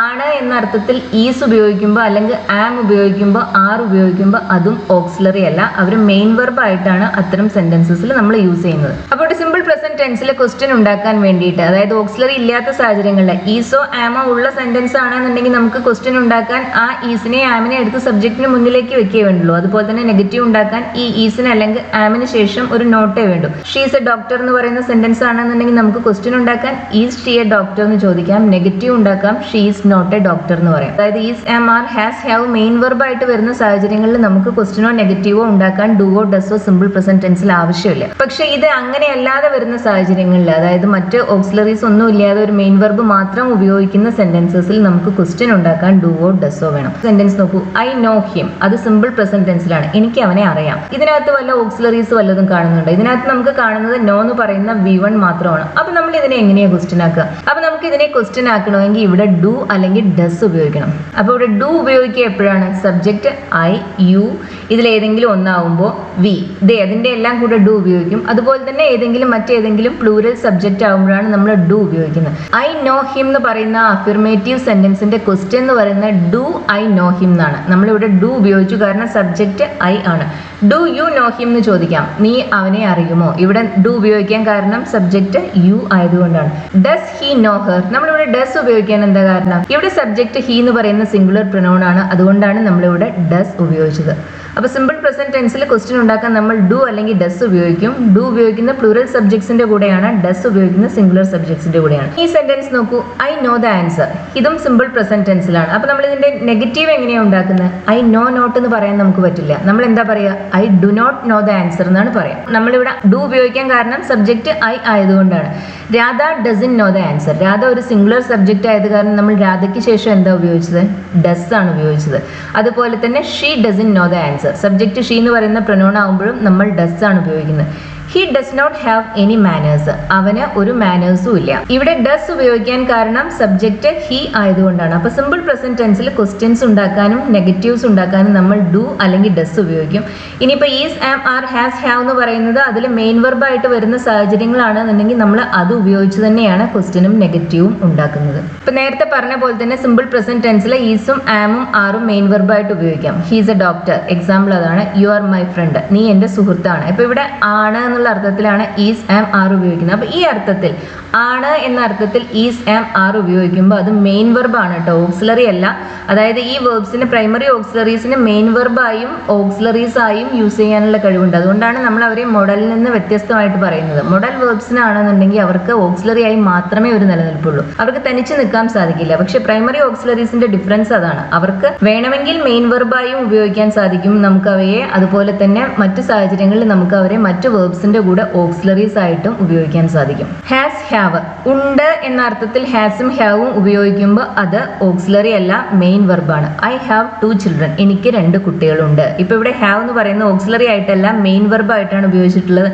ആണ് എന്ന അർത്ഥത്തിൽ ഈസ് ഉപയോഗിക്കുമ്പോൾ അല്ലെങ്കിൽ ആം ഉപയോഗിക്കുമ്പോൾ ആർ ഉപയോഗിക്കുമ്പോൾ അതും ഓക്സിലറി അല്ല. അവർ മെയിൻ വെർബ് ആയിട്ടാണ് അത്തരം സെന്റൻസസിൽ നമ്മൾ യൂസ് ചെയ്യുന്നത്. അപ്പോൾ ഒരു സിമ്പിൾ പ്രസന്റ് ടെൻസിൽ ക്വസ്റ്റ്യൻ ഉണ്ടാക്കാൻ വേണ്ടിയിട്ട് അതായത് ഓക്സിലറി ഇല്ലാത്ത സാഹചര്യങ്ങളിൽ ഈസോ ആമോ ഉള്ള സെന്റൻസ് ആണെന്നുണ്ടെങ്കിൽ നമുക്ക് ക്വസ്റ്റ്യൻ ഉണ്ടാക്കാൻ ആ ഈസിനെ ആമിനെ എടുത്ത് സബ്ജക്റ്റിന് മുന്നിലേക്ക് വെക്കേ വേണ്ടുള്ളൂ. അതുപോലെ തന്നെ നെഗറ്റീവ് ഉണ്ടാക്കാൻ ഈ ഈസിന് അല്ലെങ്കിൽ ആമിന് ശേഷം ഒരു നോട്ടേ വേണ്ടു. ഷീസ് എ ഡോക്ടർ എന്ന് പറയുന്ന സെന്റൻസ് ആണെന്നുണ്ടെങ്കിൽ നമുക്ക് ക്വസ്റ്റ്യൻ ഉണ്ടാക്കാൻ ഈസ് ഷീ എ ഡോക്ടർ എന്ന് ചോദിക്കാം. നെഗറ്റീവ് ഉണ്ടാക്കാം ഷീസ് നോട്ട് എ ഡോക്ടർ എന്ന് പറയാം. അതായത് is am are has have main verb ആയിട്ട് വരുന്ന സാഹചര്യങ്ങളിൽ നമുക്ക് ക്വസ്റ്റ്യനോ നെഗറ്റീവോ ഉണ്ടാക്കാൻ ഡുവോ ഡസോ സിമ്പിൾ പ്രസന്റ് ടെൻസിൽ ആവശ്യമില്ല. പക്ഷേ ഇത് അങ്ങനെയല്ലാതെ വരുന്ന സാഹചര്യങ്ങളിൽ അതായത് മറ്റ് ഓക്സിലറീസ് ഒന്നും ഇല്ലാതെ ഒരു മെയിൻ വെർബ് മാത്രം ഉപയോഗിക്കുന്ന സെന്റൻസസിൽ നമുക്ക് ക്വസ്റ്റ്യൻ ഉണ്ടാക്കാൻ ഡുവോ ഡസോ വേണം. സെന്റൻസ് നോക്കൂ. ഐ നോ ഹിം അത് സിമ്പിൾ പ്രസന്റ് ടെൻസിലാണ് എനിക്ക് അവനെ അറിയാം. ഇതിനകത്ത് വല്ല ഓക്സിലറീസ് വല്ലതും കാണുന്നുണ്ട്? ഇതിനകത്ത് നമുക്ക് കാണുന്നത് നോ എന്ന് പറയുന്ന വി വൺ മാത്രമാണ്. അപ്പൊ നമ്മൾ ഇതിനെ എങ്ങനെയാണ് ക്വസ്റ്റ്യൻ ആക്കുക? അപ്പൊ നമുക്ക് ഇതിനെ ക്വസ്റ്റ്യൻ ആക്കണമെങ്കിൽ ഇവിടെ ഡു അല്ലെങ്കിൽ ഡസ് ഉപയോഗിക്കണം. അപ്പോൾ ഇവിടെ ഡു ഉപയോഗിക്കുക എപ്പോഴാണ്? സബ്ജക്റ്റ് ഐ യു ഇതിലേതെങ്കിലും ഒന്നാവുമ്പോൾ വി ദേ അതിന്റെ എല്ലാം കൂടെ ഡു ഉപയോഗിക്കും. അതുപോലെ തന്നെ ഏതെങ്കിലും മറ്റേതെങ്കിലും പ്ലൂരൽ സബ്ജക്റ്റ് ആകുമ്പോഴാണ് നമ്മൾ ഡു ഉപയോഗിക്കുന്നത്. ഐ നോ ഹിം എന്ന് പറയുന്ന അഫിർമേറ്റീവ് സെന്റൻസിന്റെ ക്വസ്റ്റ്യൻ എന്ന് പറയുന്നത് ഡു ഐ നോ ഹിം എന്നാണ്. നമ്മളിവിടെ ഡു ഉപയോഗിച്ചു കാരണം സബ്ജക്റ്റ് ഐ ആണ്. ഡു യു നോ ഹിം എന്ന് ചോദിക്കാം. നീ അവനെ അറിയുമോ? ഇവിടെ ഡു ഉപയോഗിക്കാൻ കാരണം സബ്ജക്റ്റ് യു ആയതുകൊണ്ടാണ്. ഡസ് ഹി നോ ഹെർ നമ്മളിവിടെ ഡസ് ഉപയോഗിക്കാൻ എന്താ കാരണം? ഇവിടെ സബ്ജക്റ്റ് ഹി എന്ന് പറയുന്ന സിംഗുലർ പ്രൊനൗൺ ആണ്. അതുകൊണ്ടാണ് നമ്മളിവിടെ ഡസ് ഉപയോഗിച്ചത്. അപ്പോൾ സിമ്പിൾ പ്രസന്റ് ടെൻസിൽ ക്വസ്റ്റ്യൻ ഉണ്ടാക്കാൻ നമ്മൾ ഡു അല്ലെങ്കിൽ ഡസ് ഉപയോഗിക്കും. ഡു ഉപയോഗിക്കുന്ന പ്ലൂറൽ സബ്ജക്ട്സിന്റെ കൂടെയാണ് ഡസ് ഉപയോഗിക്കുന്ന സിംഗുലർ സബ്ജക്ട്സിന്റെ കൂടെയാണ്. ഈ സെന്റൻസ് നോക്കൂ ഐ നോ ദ ആൻസർ ഇതും സിമ്പിൾ പ്രസന്റ് ടെൻസിലാണ് അപ്പോൾ നമ്മൾ ഇതിന്റെ നെഗറ്റീവ് എങ്ങനെയാണ് ഉണ്ടാക്കുന്നത് ഐ നോ നോട്ട് എന്ന് പറയാൻ നമുക്ക് പറ്റില്ല. നമ്മൾ എന്താ പറയുക I do not know the answer എന്നാണ് പറയാം. നമ്മളിവിടെ ഡു ഉപയോഗിക്കാൻ കാരണം സബ്ജക്റ്റ് ഐ ആയതുകൊണ്ടാണ്. Radha doesn't know the answer Radha ഒരു സിംഗുലർ സബ്ജക്റ്റ് ആയത് കാരണം നമ്മൾ രാധയ്ക്ക് ശേഷം എന്താ ഉപയോഗിച്ചത്? ഡസ് ആണ് ഉപയോഗിച്ചത്. അതുപോലെ തന്നെ she doesn't know the answer subject she എന്ന് പറയുന്ന പ്രൊനൗൺ ആകുമ്പോഴും നമ്മൾ ഡസ് ആണ് ഉപയോഗിക്കുന്നത്. He does not have any manners അവന് ഒരു മാനേഴ്സും ഇല്ല. ഇവിടെ ഡസ് ഉപയോഗിക്കാൻ കാരണം സബ്ജക്റ്റ് ഹി ആയതുകൊണ്ടാണ്. അപ്പൊ സിമ്പിൾ പ്രസന്റ് ടെൻസിൽ ക്വസ്റ്റ്യൻസ് ഉണ്ടാക്കാനും നെഗറ്റീവ്സ് ഉണ്ടാക്കാനും നമ്മൾ ഡു അല്ലെങ്കിൽ ഡസ് ഉപയോഗിക്കും. ഇനിയിപ്പോൾ is am are has have എന്ന് പറയുന്നത് അതിൽ മെയിൻ വെർബായിട്ട് വരുന്ന സാഹചര്യങ്ങളാണെന്നുണ്ടെങ്കിൽ നമ്മൾ അത് ഉപയോഗിച്ച് തന്നെയാണ് ക്വസ്റ്റ്യനും നെഗറ്റീവും ഉണ്ടാക്കുന്നത്. ഇപ്പൊ നേരത്തെ പറഞ്ഞ പോലെ തന്നെ സിമ്പിൾ പ്രസന്റ് ടെൻസിൽ ഈസും ആമും ആറും മെയിൻ വെർബായിട്ട് ഉപയോഗിക്കാം. ഹീസ് എ ഡോക്ടർ എക്സാമ്പിൾ അതാണ് യു ആർ മൈ ഫ്രണ്ട് നീ എന്റെ സുഹൃത്താണ്. ഇപ്പൊ ഇവിടെ ആണ് എന്നുള്ള അർത്ഥത്തിലാണ് ഈസ് ആം ആർ ഉപയോഗിക്കുന്നത്. അപ്പൊ ഈ അർത്ഥത്തിൽ ആണ് എന്ന അർത്ഥത്തിൽ ഈസ് ആം ആർ ഉപയോഗിക്കുമ്പോൾ അത് മെയിൻ വെർബാണ് കേട്ടോ. ഓക്സിലറി അല്ല. അതായത് ഈ വേർബ്സിന് പ്രൈമറി ഓക്സിലറീസിന് മെയിൻ വെർബായും ഓക്സിലറീസ് ആയും യൂസ് ചെയ്യാനുള്ള കഴിവുണ്ട്. അതുകൊണ്ടാണ് നമ്മൾ അവരെ മോഡലിൽ നിന്ന് വ്യത്യസ്തമായിട്ട് പറയുന്നത്. മോഡൽ വേർബ്സിനാണെന്നുണ്ടെങ്കിൽ അവർക്ക് ഓക്സിലറി ആയി മാത്രമേ ഒരു നിലനിൽപ്പുള്ളൂ. അവർക്ക് തനിച്ച് നിൽക്കാൻ സാധിക്കില്ല. പക്ഷെ പ്രൈമറി ഓക്സിലറീസിന്റെ ഡിഫറൻസ് അതാണ്. അവർക്ക് വേണമെങ്കിൽ മെയിൻ വെർബായും ഉപയോഗിക്കാൻ സാധിക്കും. നമുക്ക് അവയെ അതുപോലെ തന്നെ മറ്റു സാഹചര്യങ്ങളിൽ നമുക്ക് അവരെ മറ്റു വെർബ്സിന്റെ കൂടെ ഓക്സിലറീസ് ആയിട്ടും ഉപയോഗിക്കാൻ സാധിക്കും. ഹാസ് ഹാവ് ഉണ്ട് എന്ന അർത്ഥത്തിൽ ഹാസും ഹാവും ഉപയോഗിക്കുമ്പോൾ അത് ഓക്സിലറി അല്ല മെയിൻ വെർബാണ് ഐ ഹാവ് ടു ചിൽഡ്രൻ എനിക്ക് രണ്ട് കുട്ടികളുണ്ട്. ഇപ്പൊ ഇവിടെ ഹാവ് എന്ന് പറയുന്നത് ഓക്സിലറി ആയിട്ടല്ല മെയിൻ വെർബ് ആയിട്ടാണ് ഉപയോഗിച്ചിട്ടുള്ളത്.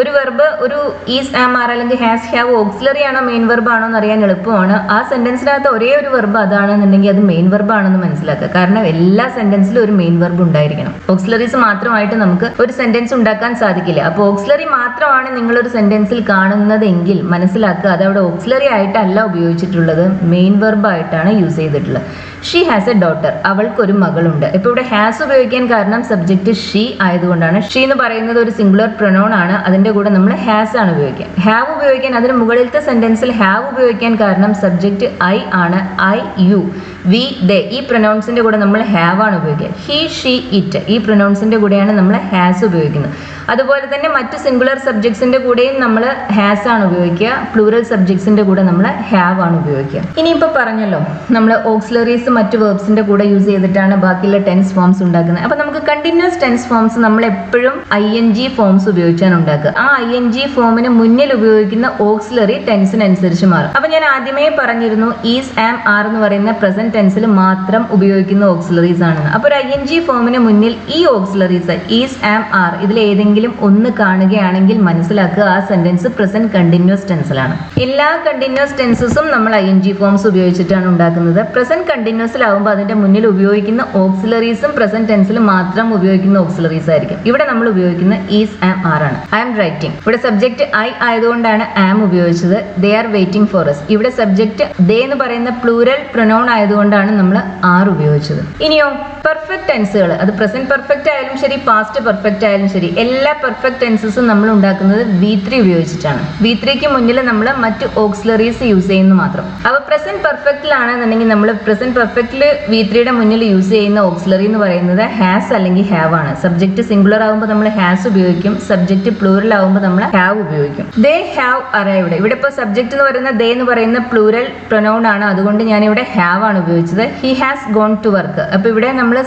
ഒരു വെർബ് ഒരു ഈസ് ആം ആർ അല്ലെങ്കിൽ ഹാസ് ഹാവ് ഓക്സിലറി ആണോ മെയിൻ വെർബ് ആണോ എന്ന് അറിയാൻ എളുപ്പമാണ്. ആ സെന്റൻസിനകത്ത് ഒരേ ഒരു വെർബ് അതാണെന്നുണ്ടെങ്കിൽ അത് മെയിൻ വെർബ് ആണെന്ന് മനസ്സിലാക്കുക. കാരണം എല്ലാ സെന്റൻസിലും ഒരു മെയിൻ വെർബ് ഉണ്ടായിരിക്കണം. ഓക്സിലറീസ് മാത്രമായിട്ട് നമുക്ക് ഒരു സെന്റൻസ് ഉണ്ടാക്കാൻ സാധിക്കില്ല. അപ്പോൾ ഓക്സിലറി ഓക്സിലറി മാത്രമാണ് നിങ്ങളൊരു സെന്റൻസിൽ കാണുന്നതെങ്കിൽ മനസ്സിലാക്കുക. അതവിടെ ഓക്സിലറി ആയിട്ടല്ല ഉപയോഗിച്ചിട്ടുള്ളത്. മെയിൻ വെർബായിട്ടാണ് യൂസ് ചെയ്തിട്ടുള്ളത്. ഷീ ഹാസ് എ ഡോട്ടർ അവൾക്കൊരു മകളുണ്ട്. ഇപ്പൊ ഇവിടെ ഹാസ് ഉപയോഗിക്കാൻ കാരണം സബ്ജക്റ്റ് ഷീ ആയതുകൊണ്ടാണ്. ഷീ എന്ന് പറയുന്നത് ഒരു സിംഗുലർ പ്രൊനൗൺ ആണ്. അതിന്റെ കൂടെ നമ്മൾ ഹാസ് ആണ് ഉപയോഗിക്കുക. ഹാവ് ഉപയോഗിക്കാൻ അതിന് മുകളിലത്തെ സെന്റൻസിൽ ഹാവ് ഉപയോഗിക്കാൻ കാരണം സബ്ജക്റ്റ് ഐ ആണ്. ഐ യു വി ദേ ഈ പ്രൊനൗൺസിന്റെ കൂടെ നമ്മൾ ഹാവ് ആണ് ഉപയോഗിക്കുക. ഹി ഷീ ഇറ്റ് ഈ പ്രൊനൗൺസിന്റെ കൂടെയാണ് നമ്മൾ ഹാസ് ഉപയോഗിക്കുന്നത്. അതുപോലെ തന്നെ മറ്റ് സിംഗുലർ സബ്ജക്ട്സിന്റെ കൂടെയും നമ്മൾ ഹാസ് ആണ് ഉപയോഗിക്കുക. പ്ലൂറൽ സബ്ജക്ട്സിന്റെ കൂടെ നമ്മൾ ഹാവ് ആണ് ഉപയോഗിക്കുക. ഇനിയിപ്പോൾ പറഞ്ഞല്ലോ. നമ്മൾ ഓക്സിലറീസ് മറ്റ് വേർബ്സിന്റെ കൂടെ യൂസ് ചെയ്തിട്ടാണ് ബാക്കിയുള്ള ടെൻസ് ഫോംസ് ഉണ്ടാക്കുന്നത്. അപ്പൊ നമുക്ക് കണ്ടിന്യൂസ് ടെൻസ് ഫോംസ് നമ്മൾ എപ്പോഴും ഐ എൻ ജി ഫോംസ് ഉപയോഗിച്ചാണ് ഉണ്ടാക്കുക. ആ ഐ എൻ ജി ഫോമിന് മുന്നിൽ ഉപയോഗിക്കുന്ന ഓക്സിലറി ടെൻസിനനുസരിച്ച് മാറും. അപ്പൊ ഞാൻ ആദ്യമേ പറഞ്ഞിരുന്നു ഈസ് ആം ആർ എന്ന് പറയുന്ന പ്രസന്റ് ടെൻസിൽ മാത്രം ഉപയോഗിക്കുന്ന ഓക്സിലറീസ് ആണ്. അപ്പൊ ഒരു ഐ എൻ ജി ഫോമിന് മുന്നിൽ ഈ ഓക്സിലറീസ് ഈസ് ആം ആർ ഇതിൽ ഏതെങ്കിലും ഒന്ന് കാണുകയാണെങ്കിൽ മനസ്സിലാക്കുക ആ സെന്റൻസ് പ്രസന്റ് കണ്ടിന്യൂസ് ടെൻസിലാണ് എല്ലാ കണ്ടിന്യൂസ് ടെൻസസും നമ്മൾ ഐ എൻ ജി ഫോംസ് ഉപയോഗിച്ചിട്ടാണ് ഉണ്ടാക്കുന്നത്. പ്രസന്റ് കണ്ടിന്യൂസിലാവുമ്പോൾ അതിന്റെ മുന്നിൽ ഉപയോഗിക്കുന്ന ഓക്സിലറീസും പ്രസന്റ് ടെൻസിൽ മാത്രം ഉപയോഗിക്കുന്ന ഓക്സിലറീസ് ആയിരിക്കും. ഇവിടെ നമ്മൾ ഉപയോഗിക്കുന്ന ഈസ് ആം ആർ ആണ്. ഐ ആം റൈറ്റിംഗ് ഇവിടെ സബ്ജക്ട് ഐ ആയതുകൊണ്ടാണ് ആം ഉപയോഗിച്ചത്. They are waiting for us ഇവിടെ സബ്ജക്ട് ദേ എന്ന് പറയുന്ന പ്ലൂരൽ പ്രൊനൗൺ ആയതുകൊണ്ടാണ് നമ്മൾ ആർ ഉപയോഗിച്ചത്. ഇനിയോ പെർഫെക്റ്റ് ടെൻസുകൾ അത് പ്രസന്റ് പെർഫെക്റ്റ് ആയാലും ശരി പാസ്റ്റ് പെർഫെക്റ്റ് ആയാലും ശരി. എല്ലാ പെർഫെക്റ്റ് ടെൻസസും നമ്മൾ ഉണ്ടാക്കുന്നത് വി ത്രീ ഉപയോഗിച്ചിട്ടാണ്. വി ത്രീക്ക് മുന്നിൽ നമ്മൾ മറ്റ് ഓക്സിലറീസ് യൂസ് ചെയ്യുന്നു മാത്രം. അപ്പൊ പ്രസന്റ് പെർഫെക്റ്റിലാണെന്നുണ്ടെങ്കിൽ നമ്മൾ പ്രസന്റ് പെർഫെക്റ്റിൽ വി ത്രീയുടെ മുന്നിൽ യൂസ് ചെയ്യുന്ന ഓക്സിലറി എന്ന് പറയുന്നത് ഹാസ് അല്ലെങ്കിൽ ഹാവ് ആണ്. സബ്ജക്ട് സിംഗുലർ ആകുമ്പോൾ നമ്മൾ ഹാസ് ഉപയോഗിക്കും. സബ്ജക്ട് പ്ലൂറൽ ആകുമ്പോൾ നമ്മൾ ഹാവ് ഉപയോഗിക്കും. ദേ ഹാവ് അറൈവ്ഡ് ഇവിടെ. ഇപ്പോൾ സബ്ജക്ട് എന്ന് പറയുന്ന ദേ എന്ന് പറയുന്ന പ്ലൂറൽ പ്രൊനൗൺ ആണ്. അതുകൊണ്ട് ഞാൻ ഇവിടെ ഹാവ് ആണ് ഉപയോഗിച്ചത്. He has gone to work അപ്പോൾ ഇവിടെ നമ്മൾ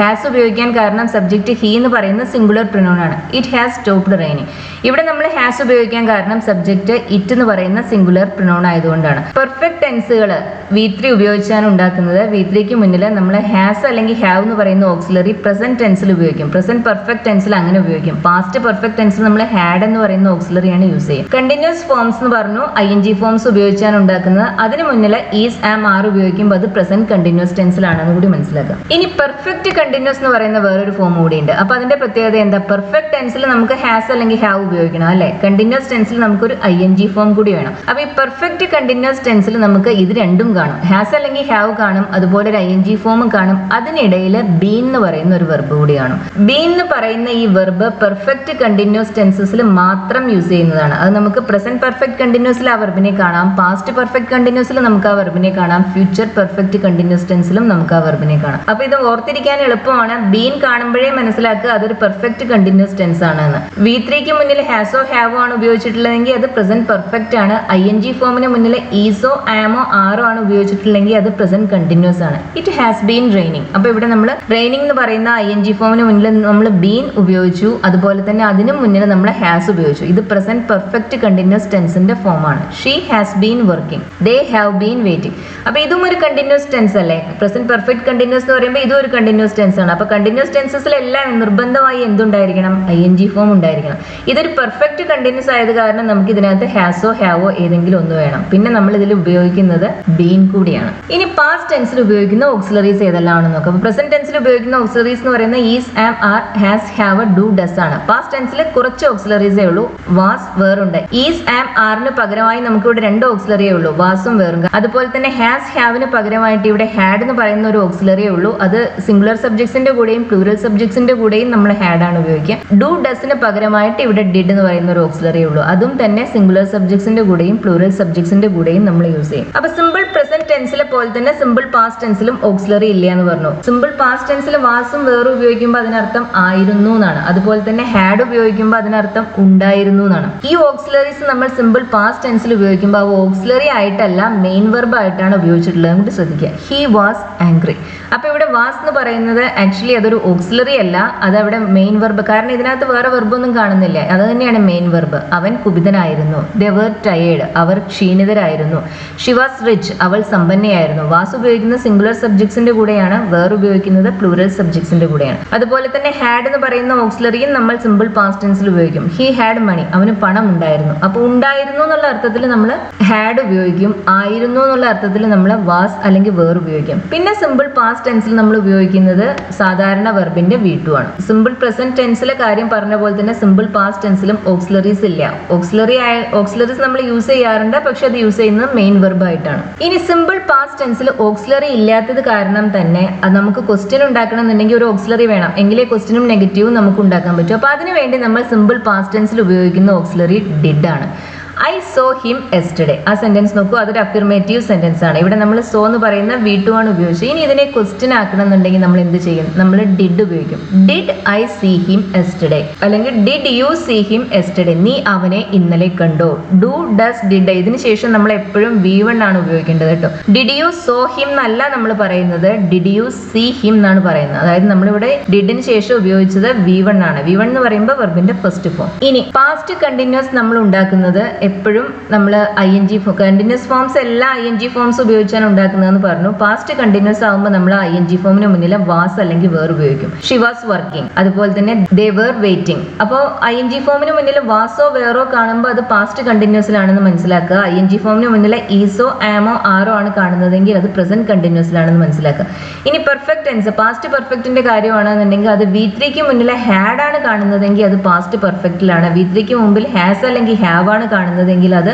ഹാസ് ഉപയോഗിക്കാൻ കാരണം സബ്ജക്ട് ഹി എന്ന് പറയുന്ന സിംഗുലർ പ്രൊനൗൺ ആണ്. ഇറ്റ് ഹാസ് സ്റ്റോപ്ഡ് റെയിനിങ് ഇവിടെ നമ്മൾ ഹാസ് ഉപയോഗിക്കാൻ കാരണം സബ്ജക്ട് ഇറ്റ് എന്ന് പറയുന്ന സിംഗുലർ പ്രൊനൗൺ ആയതുകൊണ്ടാണ്. പെർഫെക്റ്റ് ടെൻസുകൾ വി ത്രീ ഉപയോഗിച്ചാണ് ഉണ്ടാക്കുന്നത്. വി ത്രീക്ക് മുന്നിൽ നമ്മൾ ഹാസ് അല്ലെങ്കിൽ ഹാവ് എന്ന് പറയുന്ന ഓക്സിലറി പ്രസന്റ് ടെൻസിൽ ഉപയോഗിക്കും. പ്രസന്റ് പെർഫെക്റ്റ് ടെൻസിൽ അങ്ങനെ ഉപയോഗിക്കും. പാസ്റ്റ് പെർഫെക്റ്റ് ടെൻസിൽ നമ്മൾ ഹാഡ് എന്ന് പറയുന്ന ഓക്സിലറിയാണ് യൂസ് ചെയ്യുക. കണ്ടിന്യൂസ് ഫോംസ് എന്ന് പറഞ്ഞു ഐ എൻ ജി ഫോംസ് ഉപയോഗിച്ചാണ് ഉണ്ടാക്കുന്നത്. അതിന് മുന്നിൽ ഈസ് ആം ആർ ഉപയോഗിക്കുമ്പോൾ അത് പ്രസന്റ് കണ്ടിന്യൂസ് ടെൻസിലാണെന്ന് കൂടി മനസ്സിലാക്കാം ഇനി പെർഫെക്റ്റ് കണ്ടിന്യൂസ് എന്ന് പറയുന്ന വേറൊരു ഫോം കൂടി ഉണ്ട്. അപ്പൊ അതിന്റെ പ്രത്യേകത എന്താ? പെർഫെക്റ്റ് ടെൻസിൽ നമുക്ക് ഹാസ് അല്ലെങ്കിൽ ഹാവ് ഉപയോഗിക്കണം അല്ലെ? കണ്ടിന്യൂസ് ടെൻസിൽ നമുക്കൊരു ഐ എൻ ജി ഫോം കൂടി വേണം. അപ്പൊ ഈ പെർഫെക്റ്റ് കണ്ടിന്യൂസ് ടെൻസിൽ നമുക്ക് ഇത് രണ്ടും കാണും. ഹാസ് അല്ലെങ്കിൽ ഹാവ് കാണും. അതുപോലെ ഒരു ഐ എൻ ജി ഫോമും കാണും. അതിനിടയിൽ ബീൻ എന്ന് പറയുന്ന ഒരു വെർബ് കൂടിയാണ് ബീൻ എന്ന് പറയുന്ന ഈ വെർബ് പെർഫെക്റ്റ് കണ്ടിന്യൂസ് ടെൻസസിൽ മാത്രം യൂസ് ചെയ്യുന്നതാണ്. അത് നമുക്ക് പ്രസന്റ് പെർഫെക്റ്റ് കണ്ടിന്യൂസിൽ ആ വെർബിനെ കാണാം. പാസ്റ്റ് പെർഫെക്റ്റ് കണ്ടിന്യൂസിൽ നമുക്ക് ആ വെർബിനെ കാണാം. ഫ്യൂച്ചർ പെർഫെക്റ്റ് കണ്ടിന്യൂസ് ടെൻസിലും നമുക്ക് ആ വെർബിനെ കാണാം. അപ്പൊ ഇത് ഓർത്തിരിക്കാൻ എളുപ്പമാണ്. ബീൻ കാണുമ്പോഴേ മനസ്സിലാക്കുക അതൊരു പെർഫെക്റ്റ് കണ്ടിന്യൂസ് ടെൻസ് ആണെന്ന്. വി ത്രീക്ക് മുന്നിൽ ഹാസോ ഹാവോ ആണ് ഉപയോഗിച്ചിട്ടുള്ളതെങ്കിൽ അത് പ്രസന്റ് പെർഫെക്റ്റ് ആണ്. ഐ എൻ ജി ഫോമിന് മുന്നിൽ ഈസോ ആമോ ആറോ ആണ് ഉപയോഗിച്ചിട്ടുള്ളതെങ്കിൽ അത് പ്രസന്റ് കണ്ടിന്യൂസ് ആണ്. ഇറ്റ് ഹാസ് ബീൻ റെയിനിങ് അപ്പൊ ഇവിടെ നമ്മൾ റെയിനിങ് എന്ന് പറയുന്ന ഐ എൻ ജി ഫോമിന് മുന്നിൽ നമ്മൾ ബീൻ ഉപയോഗിച്ചു. അതുപോലെ തന്നെ അതിന് മുന്നിൽ നമ്മൾ ഹാസ് ഉപയോഗിച്ചു. ഇത് പ്രസന്റ് പെർഫെക്റ്റ് കണ്ടിന്യൂസ് ടെൻസിന്റെ ഫോമാണ് she has been working they have been waiting അപ്പൊ ഇതും ഒരു കണ്ടിന്യൂസ് ടെൻസ് അല്ലേ? പ്രസന്റ് പെർഫെക്റ്റ് കണ്ടിന്യൂസ് എന്ന് പറയുമ്പോൾ ഇതും ഒരു കണ്ടിന്യൂസ് ടെൻസ് ആണ്. അപ്പൊ കണ്ടിന്യൂസ് ടെൻസസിലെല്ലാം നിർബന്ധമായി എന്തുണ്ടായിരിക്കണം? ഐ എൻ ജി ഫോം ഉണ്ടായിരിക്കണം. ഇതൊരു പെർഫെക്റ്റ് കണ്ടിന്യൂസ് ആയത് കാരണം നമുക്ക് ഇതിനകത്ത് ഹാസോ ഹാവോ ഏതെങ്കിലും ഒന്ന് വേണം. പിന്നെ നമ്മൾ ഇതിൽ ഉപയോഗിക്കുന്നത് ബീൻ കൂടിയാണ്. ഇനി പാസ്റ്റ് ടെൻസിൽ ഉപയോഗിക്കുന്ന ഓക്സിലറീസ് ഏതെല്ലാമാണെന്ന് നോക്കാം പ്രസന്റ് ടെൻസിൽ ഉപയോഗിക്കുന്ന ഓക്സിലറീസ് എന്ന് പറയുന്നത് is am are has have do does ആണ്. പാസ്റ്റ് ടെൻസിൽ കുറച്ച് ഓക്സിലറീസേ ഉള്ളൂ. വാസ് വേറുണ്ട് ഈസ് ആം ആറിന് പകരമായി നമുക്ക് ഇവിടെ രണ്ട് ഓക്സിലറിയേ ഉള്ളൂ. വാസും വേറും അതുപോലെ തന്നെ ഹാസ് ഹാവിന് പകരമായിട്ട് ഇവിടെ ഹാഡ് എന്ന് പറയുന്ന ഒരു ഓക്സിലറിയേ ഉള്ളൂ. അത് സിംഗുലർ സബ്ജക്ട്സിന്റെ കൂടെയും പ്ലൂറൽ സബ്ജക്ട്സിന്റെ കൂടെയും നമ്മൾ ഹാഡ് ആണ് ഉപയോഗിക്കുക. ഡു ഡസിന് പകരമായിട്ട് ഇവിടെ ഡിഡ് എന്ന് പറയുന്ന ഒരു ഓക്സിലറിയേ ഉള്ളൂ. അതും തന്നെ സിംഗുലർ സബ്ജക്ട്സിന്റെ കൂടെയും പ്ലൂറൽ സബ്ജക്ട്സിന്റെ കൂടെയും നമ്മൾ യൂസ് ചെയ്യും. അപ്പൊ സിമ്പിൾ പ്രസന്റ് ടെൻസിലെ പോലെ തന്നെ സിമ്പിൾ പാസ്റ്റ് ടെൻസിലും ഓക്സിലറി ഇല്ല എന്ന് പറഞ്ഞു സിമ്പിൾ പാസ്റ്റ് ടെൻസിൽ വാസും വേറും ഉപയോഗിക്കുമ്പോൾ അതിനർത്ഥം ആയിരുന്നു എന്നാണ്. അതുപോലെ തന്നെ ഹാഡ് ഉപയോഗിക്കുമ്പോൾ അതിനർത്ഥം ഉണ്ടായിരുന്നു എന്നാണ്. ഈ ഓക്സിലറീസ് നമ്മൾ സിമ്പിൾ പാസ്റ്റ് ടെൻസിൽ ഉപയോഗിക്കുമ്പോൾ ആ ഓക്സിലറി ആയിട്ടല്ല മെയിൻ വെർബ് ആയിട്ടാണ് ഉപയോഗിച്ചിട്ടുള്ളത്. നമുക്ക് ശ്രദ്ധിക്കുക ഹി വാസ് ആംഗ്രി അപ്പൊ ഇവിടെ വാസ് എന്ന് പറയുന്നത് ആക്ച്വലി അതൊരു ഓക്സിലറി അല്ല. അത് അവിടെ മെയിൻ വെർബ് കാരണം ഇതിനകത്ത് വേറെ വെർബൊന്നും കാണുന്നില്ല. അത് തന്നെയാണ് മെയിൻ വെർബ് അവൻ കുപിതനായിരുന്നു. ദ വർ ടയേർഡ് അവർ ക്ഷീണിതരായിരുന്നു. ഷി വാസ് റിച്ച് അവൾ സമ്പന്നയായിരുന്നു. വാസ് ഉപയോഗിക്കുന്ന സിംഗുലർ സബ്ജക്ട്സിന്റെ കൂടെയാണ് വേർ ഉപയോഗിക്കുന്നത് പ്ലൂറൽ സബ്ജക്ട്സിന്റെ കൂടെയാണ്. അതുപോലെ തന്നെ ഹാഡ് എന്ന് പറയുന്ന ഓക്സിലറിയും നമ്മൾ സിമ്പിൾ പാസ്റ്റ് ടെൻസിൽ ഉപയോഗിക്കും. ഹി ഹാഡ് മണി അവന് പണം ഉണ്ടായിരുന്നു അപ്പൊ ഉണ്ടായിരുന്നു എന്നുള്ള അർത്ഥത്തിൽ നമ്മൾ ഹാഡ് ഉപയോഗിക്കും. ആയിരുന്നു എന്നുള്ള അർത്ഥത്തിൽ നമ്മൾ വാസ് അല്ലെങ്കിൽ വേർ ഉപയോഗിക്കും. പിന്നെ സിമ്പിൾ പാസ്റ്റ് ടെൻസിൽ നമ്മൾ ഉപയോഗിക്കുന്നത് സാധാരണ വെർബിന്റെ വീട്ടുമാണ് സിമ്പിൾ പ്രസന്റ് ടെൻസിലെ കാര്യം പറഞ്ഞ പോലെ തന്നെ സിമ്പിൾ പാസ്റ്റ് ടെൻസിലും ഓക്സിലറീസ് ഇല്ല. ഓക്സിലറി ആയ ഓക്സിലറീസ് നമ്മൾ യൂസ് ചെയ്യാറുണ്ട് പക്ഷെ അത് യൂസ് ചെയ്യുന്നത് മെയിൻ വെർബായിട്ടാണ് ഇനി സിമ്പിൾ പാസ്റ്റ് ടെൻസിൽ ഓക്സിലറി ഇല്ലാത്തത് കാരണം തന്നെ അത് നമുക്ക് ക്വസ്റ്റ്യൻ ഉണ്ടാക്കണമെന്നുണ്ടെങ്കിൽ ഒരു ഓക്സിലറി വേണം. എങ്കിലേ ക്വസ്റ്റ്യനും നെഗറ്റീവും നമുക്ക് ഉണ്ടാക്കാൻ പറ്റും. അപ്പൊ അതിനുവേണ്ടി നമ്മൾ സിമ്പിൾ പാസ്റ്റ് ടെൻസിൽ ഉപയോഗിക്കുന്ന ഓക്സിലറി ഡിഡ് ആണ്. ഐ സോ ഹിം എസ്റ്റഡേ ആ സെന്റൻസ് നോക്കൂ. അതൊരു അഫിർമേറ്റീവ് സെന്റൻസ് ആണ്. ഇവിടെ നമ്മൾ സോ എന്ന് പറയുന്ന വി ടു ആണ് ഉപയോഗിച്ചത്. ഇനി ഇതിനെ ക്വസ്റ്റ്യൻ ആക്കണം എന്നുണ്ടെങ്കിൽ നമ്മൾ എന്ത് ചെയ്യും? നമ്മൾ ഡിഡ് ഉപയോഗിക്കും. Did I see him yesterday അല്ലെങ്കിൽ did you see him yesterday നീ അവനെ ഇന്നലെ കണ്ടോ? ഡു ഡസ് ഡിഡ് ഇതിന് ശേഷം നമ്മൾ എപ്പോഴും വി വൺ ആണ് ഉപയോഗിക്കേണ്ടത് കേട്ടോ. ഡിഡ് യു സോ ഹിം എന്നല്ല നമ്മൾ പറയുന്നത്. ഡിഡ് യു സീ ഹിം എന്നാണ് പറയുന്നത്. അതായത് നമ്മളിവിടെ ഡിഡിന് ശേഷം ഉപയോഗിച്ചത് വി വൺ ആണ്. വി വൺ എന്ന് പറയുമ്പോൾ വെർബിന്റെ ഫസ്റ്റ് ഫോം ഇനി പാസ്റ്റ് കണ്ടിന്യൂസ് നമ്മൾ ഉണ്ടാക്കുന്നത് എപ്പോഴും നമ്മൾ I N G continuous forms എല്ലാ ഐ എൻ ജി ഫോംസ് ഉപയോഗിച്ചാണ് ഉണ്ടാക്കുന്നതെന്ന് പറഞ്ഞു. പാസ്റ്റ് കണ്ടിന്യൂസ് ആകുമ്പോൾ നമ്മൾ ഐ എൻ ജി ഫോമിന് മുന്നിൽ വാസ് അല്ലെങ്കിൽ വേർ ഉപയോഗിക്കും. ഷി വാസ് വർക്കിംഗ് അതുപോലെ തന്നെ ദേ വേർ വെയിറ്റിംഗ് അപ്പോൾ ഐ എൻ ജി ഫോമിന് മുന്നിൽ വാസോ വേറോ കാണുമ്പോൾ അത് പാസ്റ്റ് കണ്ടിന്യൂസിലാണെന്ന് മനസ്സിലാക്കുക. ഐ എൻ ജി ഫോമിന് മുന്നിൽ ഈസോ ആമോ ആറോ ആണ് കാണുന്നതെങ്കിൽ അത് പ്രസന്റ് കണ്ടിന്യൂസിലാണെന്ന് മനസ്സിലാക്കുക. ഇനി പെർഫെക്റ്റ് ടെൻസ് പാസ്റ്റ് പെർഫെക്റ്റിന്റെ കാര്യമാണെന്നുണ്ടെങ്കിൽ അത് വി ത്രീക്ക് മുന്നിൽ ഹാഡ് ആണ് കാണുന്നതെങ്കിൽ അത് പാസ്റ്റ് പെർഫെക്റ്റിലാണ് വി ത്രീക്ക് മുമ്പിൽ ഹാസ് അല്ലെങ്കിൽ ഹാവ് ആണ് കാണുന്നതെങ്കിൽ അത്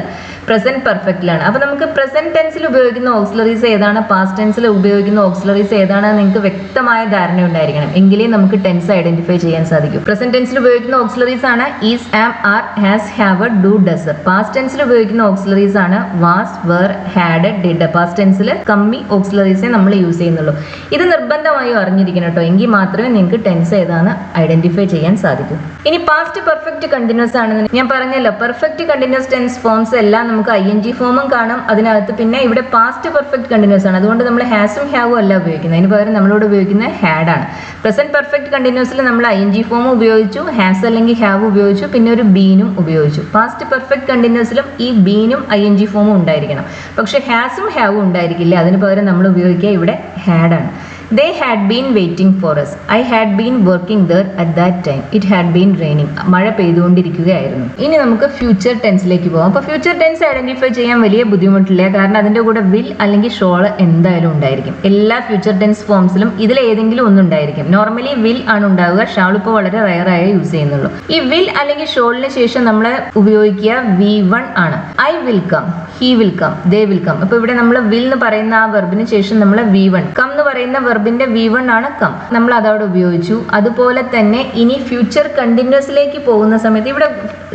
പ്രസന്റ് പെർഫെക്റ്റിലാണ് അപ്പോൾ നമുക്ക് പ്രസന്റ് ടെൻസിൽ ഉപയോഗിക്കുന്ന ഓക്സിലറീസ് ഏതാണ്? പാസ്റ്റ് ടെൻസിൽ ഉപയോഗിക്കുന്ന ഓക്സിലറീസ് ഏതാണ്? നിങ്ങൾക്ക് വ്യക്തമായ ധാരണ ഉണ്ടായിരിക്കണം. എങ്കിലേ നമുക്ക് ടെൻസ് ഐഡന്റിഫൈ ചെയ്യാൻ സാധിക്കും. പ്രസന്റ് ടെൻസിൽ ഉപയോഗിക്കുന്ന ഓക്സിലറീസ് ആണ് is am are has have do does past ടെൻസിൽ ഉപയോഗിക്കുന്ന ഓക്സിലറീസ് ആണ് was were had did past ടെൻസിൽ കമ്മി ഓക്സിലറീസേ നമ്മൾ യൂസ് ചെയ്യുന്നുള്ളൂ. ഇത് നിർബന്ധമായും അറിഞ്ഞിരിക്കണം കേട്ടോ. എങ്കിൽ മാത്രമേ നിങ്ങൾക്ക് ടെൻസ് ഏതാണ് ഐഡന്റിഫൈ ചെയ്യാൻ സാധിക്കൂ. ഇനി പാസ്റ്റ് പെർഫെക്റ്റ് കണ്ടിന്യൂസ് ആണെന്ന് ഞാൻ പറഞ്ഞല്ലോ. പെർഫെക്റ്റ് കണ്ടിന്യൂസ് ടെൻസ് ഫോംസ് എല്ലാം നമുക്ക് ഐ എൻ ജി ഫോമും കാണും. അതിനകത്ത് പിന്നെ ഇവിടെ പാസ്റ്റ് പെർഫെക്റ്റ് കണ്ടിന്യൂസ് ആണ്. അതുകൊണ്ട് നമ്മൾ ഹാസും ഹാവും അല്ല ഉപയോഗിക്കുന്നത്. അതിന് പകരം നമ്മളോട് ഉപയോഗിക്കുന്നത് ഹാഡ് ആണ്. പ്രസന്റ് പെർഫെക്റ്റ് കണ്ടിന്യൂസിൽ നമ്മൾ ഐ എൻ ജി ഫോം ഉപയോഗിച്ചു ഹാസ് അല്ലെങ്കിൽ ഹാവ് ഉപയോഗിച്ചു പിന്നെ ഒരു ബീനും ഉപയോഗിച്ചു. പാസ്റ്റ് പെർഫെക്റ്റ് കണ്ടിന്യൂസിലും ഈ ബീനും ഐ എൻ ജി ഫോമും ഉണ്ടായിരിക്കണം. പക്ഷെ ഹാസും ഹാവും ഉണ്ടായിരിക്കില്ല. അതിന് പകരം നമ്മൾ ഉപയോഗിക്കുക ഇവിടെ ഹാഡാണ് they had been waiting for us I had been working there at that time it had been raining മഴ പെയ്തുകൊണ്ടിരിക്കുകയായിരുന്നു. ഇനി നമുക്ക് ഫ്യൂച്ചർ ടെൻസിലേക്ക് പോകാം. അപ്പോൾ ഫ്യൂച്ചർ ടെൻസ് ഐഡന്റിഫൈ ചെയ്യാൻ വലിയ ബുദ്ധിമുട്ടില്ല. കാരണം അതിന്റെ കൂടെ വിൽ അല്ലെങ്കിൽ ഷോൾ എന്തായാലും ഉണ്ടായിരിക്കും. എല്ലാ ഫ്യൂച്ചർ ടെൻസ് ഫോംസിലും ഇതിൽ ഏതെങ്കിലും ഒന്നുണ്ടായിരിക്കും നോർമലി വിൽ ആണ് ഉണ്ടാവുക. ഷാൾ ഇപ്പോൾ വളരെ റയറായി യൂസ് ചെയ്യുന്നുള്ളൂ. ഈ വിൽ അല്ലെങ്കിൽ ഷോളിന് ശേഷം നമ്മൾ ഉപയോഗിക്കുക വി വൺ ആണ്. I will come he will come they will come അപ്പോൾ ഇവിടെ നമ്മൾ വിൽ എന്ന് പറയുന്ന ആ വെർബിന് ശേഷം നമ്മൾ വി വൺ കം പറയുന്ന വെർബിന്റെ വി വൺ ആണ് കം. നമ്മൾ അതവിടെ ഉപയോഗിച്ചു. അതുപോലെ തന്നെ ഇനി ഫ്യൂച്ചർ കണ്ടിന്യൂസിലേക്ക് പോകുന്ന സമയത്ത് ഇവിടെ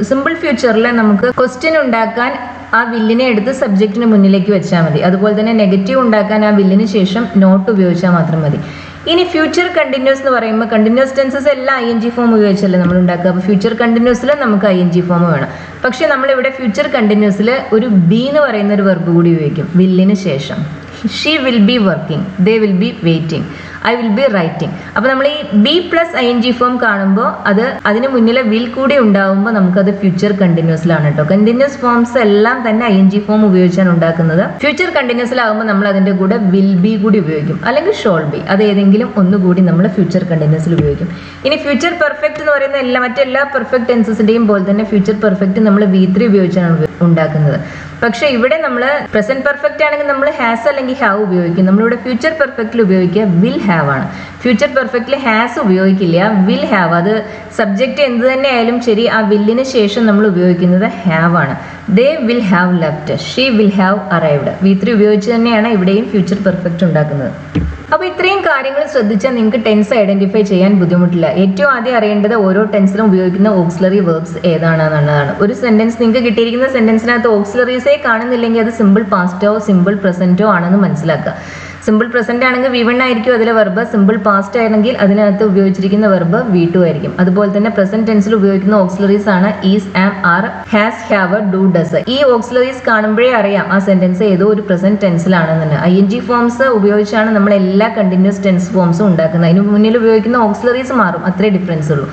സിമ്പിൾ ഫ്യൂച്ചറിൽ നമുക്ക് ക്വസ്റ്റ്യൻ ഉണ്ടാക്കാൻ ആ വില്ലിനെ എടുത്ത് സബ്ജക്റ്റിന് മുന്നിലേക്ക് വെച്ചാൽ മതി. അതുപോലെ തന്നെ നെഗറ്റീവ് ഉണ്ടാക്കാൻ ആ വില്ലിന് ശേഷം നോട്ട് ഉപയോഗിച്ചാൽ മാത്രം മതി. ഇനി ഫ്യൂച്ചർ കണ്ടിന്യൂസ് എന്ന് പറയുമ്പോൾ കണ്ടിന്യൂസ് ടെൻസസ് എല്ലാം ഐ എൻ ജി ഫോം ഉപയോഗിച്ചല്ലേ നമ്മൾ ഉണ്ടാക്കുക? അപ്പോൾ ഫ്യൂച്ചർ കണ്ടിന്യൂസിൽ നമുക്ക് ഐ എൻ ജി ഫോം വേണം. പക്ഷേ നമ്മളിവിടെ ഫ്യൂച്ചർ കണ്ടിന്യൂസിൽ ഒരു ബി എന്ന് പറയുന്ന ഒരു വെർബ് കൂടി ഉപയോഗിക്കും. വില്ലിന് ശേഷം. she will be working. They will be waiting. I will be writing. അപ്പോൾ നമ്മൾ ഈ B plus I N G form കാണുമ്പോൾ അത് അതിന് മുന്നിലെ വിൽ കൂടി ഉണ്ടാകുമ്പോൾ നമുക്കത് ഫ്യൂച്ചർ കണ്ടിന്യൂസിലാണ് കേട്ടോ കണ്ടിന്യൂസ് ഫോംസ് എല്ലാം തന്നെ ഐ എൻ ജി ഫോം ഉപയോഗിച്ചാണ് ഉണ്ടാക്കുന്നത്. ഫ്യൂച്ചർ കണ്ടിന്യൂസിലാകുമ്പോൾ നമ്മൾ അതിന്റെ കൂടെ വിൽ ബി കൂടി ഉപയോഗിക്കും. അല്ലെങ്കിൽ ഷോൾ ബി. അത് ഏതെങ്കിലും ഒന്നുകൂടി നമ്മൾ ഫ്യൂച്ചർ കണ്ടിന്യൂസിൽ ഉപയോഗിക്കും. ഇനി ഫ്യൂച്ചർ പെർഫെക്റ്റ് എന്ന് പറയുന്ന എല്ലാ മറ്റെല്ലാ പെർഫെക്റ്റ് ടെൻസസിന്റെയും പോലെ തന്നെ ഫ്യൂച്ചർ പെർഫെക്റ്റ് നമ്മൾ വി ത്രീ ഉപയോഗിച്ചാണ് ഉണ്ടാക്കുന്നത്. പക്ഷേ ഇവിടെ നമ്മൾ പ്രസന്റ് പെർഫെക്റ്റ് ആണെങ്കിൽ നമ്മൾ ഹാസ് അല്ലെങ്കിൽ ഹാവ് ഉപയോഗിക്കും. നമ്മളിവിടെ ഫ്യൂച്ചർ പെർഫെക്റ്റിൽ ഉപയോഗിക്കുക വിൽ ഹാവ് ആണ്. ഫ്യൂച്ചർ പെർഫെക്റ്റിൽ ഹാസ് ഉപയോഗിക്കില്ല. വിൽ ഹാവ് അത് സബ്ജക്റ്റ് എന്ത് തന്നെ ആയാലും ശരി ആ വില്ലിന് ശേഷം നമ്മൾ ഉപയോഗിക്കുന്നത് ഹാവ് ആണ്. They will have left she will have arrived V three ഉപയോഗിച്ച് തന്നെയാണ് ഇവിടെയും ഫ്യൂച്ചർ പെർഫെക്റ്റ് ഉണ്ടാക്കുന്നത്. അപ്പോൾ ഇത്രയും കാര്യങ്ങൾ ശ്രദ്ധിച്ചാൽ നിങ്ങൾക്ക് ടെൻസ് ഐഡന്റിഫൈ ചെയ്യാൻ ബുദ്ധിമുട്ടില്ല. ഏറ്റവും ആദ്യം അറിയേണ്ടത് ഓരോ ടെൻസിലും ഉപയോഗിക്കുന്ന ഓക്സിലറി വേർബ്സ് ഏതാണെന്നുള്ളതാണ്. ഒരു സെന്റൻസ് നിങ്ങൾക്ക് കിട്ടിയിരിക്കുന്ന സെന്റൻസിനകത്ത് ഓക്സിലറീസേ കാണുന്നില്ലെങ്കിൽ അത് സിമ്പിൾ പാസ്റ്റോ സിമ്പിൾ പ്രസന്റോ ആണെന്ന് മനസ്സിലാക്കുക. സിമ്പിൾ പ്രസന്റ് ആണെങ്കിൽ വി വൺ ആയിരിക്കും അതിലെ വെർബ് സിമ്പിൾ പാസ്റ്റ് ആണെങ്കിൽ അതിനകത്ത് ഉപയോഗിച്ചിരിക്കുന്ന വെർബ് വി ടു ആയിരിക്കും. അതുപോലെ തന്നെ പ്രസന്റ് ടെൻസിൽ ഉപയോഗിക്കുന്ന ഓക്സിലറീസ് ആണ് is am are has have do does ഈ ഓക്സിലറീസ് കാണുമ്പോഴേ അറിയാം ആ സെന്റൻസ് ഏതോ ഒരു പ്രസന്റ് ടെൻസിലാണെന്ന് ഐ എൻ ജി ഫോംസ് ഉപയോഗിച്ചാണ് നമ്മൾ എല്ലാ കണ്ടിന്യൂസ് ടെൻസ് ഫോംസും ഉണ്ടാക്കുന്നത്. അതിന് മുന്നിൽ ഉപയോഗിക്കുന്ന ഓക്സിലറീസ് മാറും. അത്രേ ഡിഫറൻസ് ഉള്ളൂ.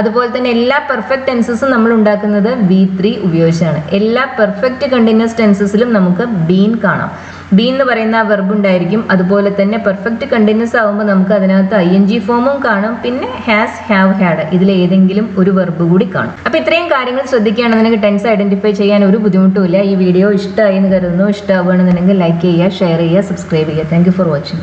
അതുപോലെ തന്നെ എല്ലാ പെർഫെക്റ്റ് ടെൻസസും നമ്മൾ ഉണ്ടാക്കുന്നത് വി ത്രീ ഉപയോഗിച്ചാണ്. എല്ലാ പെർഫെക്റ്റ് കണ്ടിന്യൂസ് ടെൻസസിലും നമുക്ക് ബീൻ കാണാം. ബീൻ എന്ന് പറയുന്ന ആ വെർബ് ഉണ്ടായിരിക്കും. അതുപോലെ തന്നെ പെർഫെക്റ്റ് കണ്ടിന്യൂസ് ആകുമ്പോൾ നമുക്ക് അതിനകത്ത് ഐ എൻ ജി ഫോമും കാണും. പിന്നെ ഹാസ് ഹാവ് ഹാഡ് ഇതിൽ ഏതെങ്കിലും ഒരു വെർബ് കൂടി കാണും. അപ്പോൾ ഇത്രയും കാര്യങ്ങൾ ശ്രദ്ധിക്കുകയാണെന്നുണ്ടെങ്കിൽ ടെൻസ് ഐഡന്റിഫൈ ചെയ്യാൻ ഒരു ബുദ്ധിമുട്ടുമില്ല. ഈ വീഡിയോ ഇഷ്ടമായി എന്ന് കരുതുന്നു. ഇഷ്ടമാവുകയാണെന്നുണ്ടെങ്കിൽ ലൈക്ക് ചെയ്യുക ഷെയർ ചെയ്യുക സബ്സ്ക്രൈബ് ചെയ്യുക. Thank for watching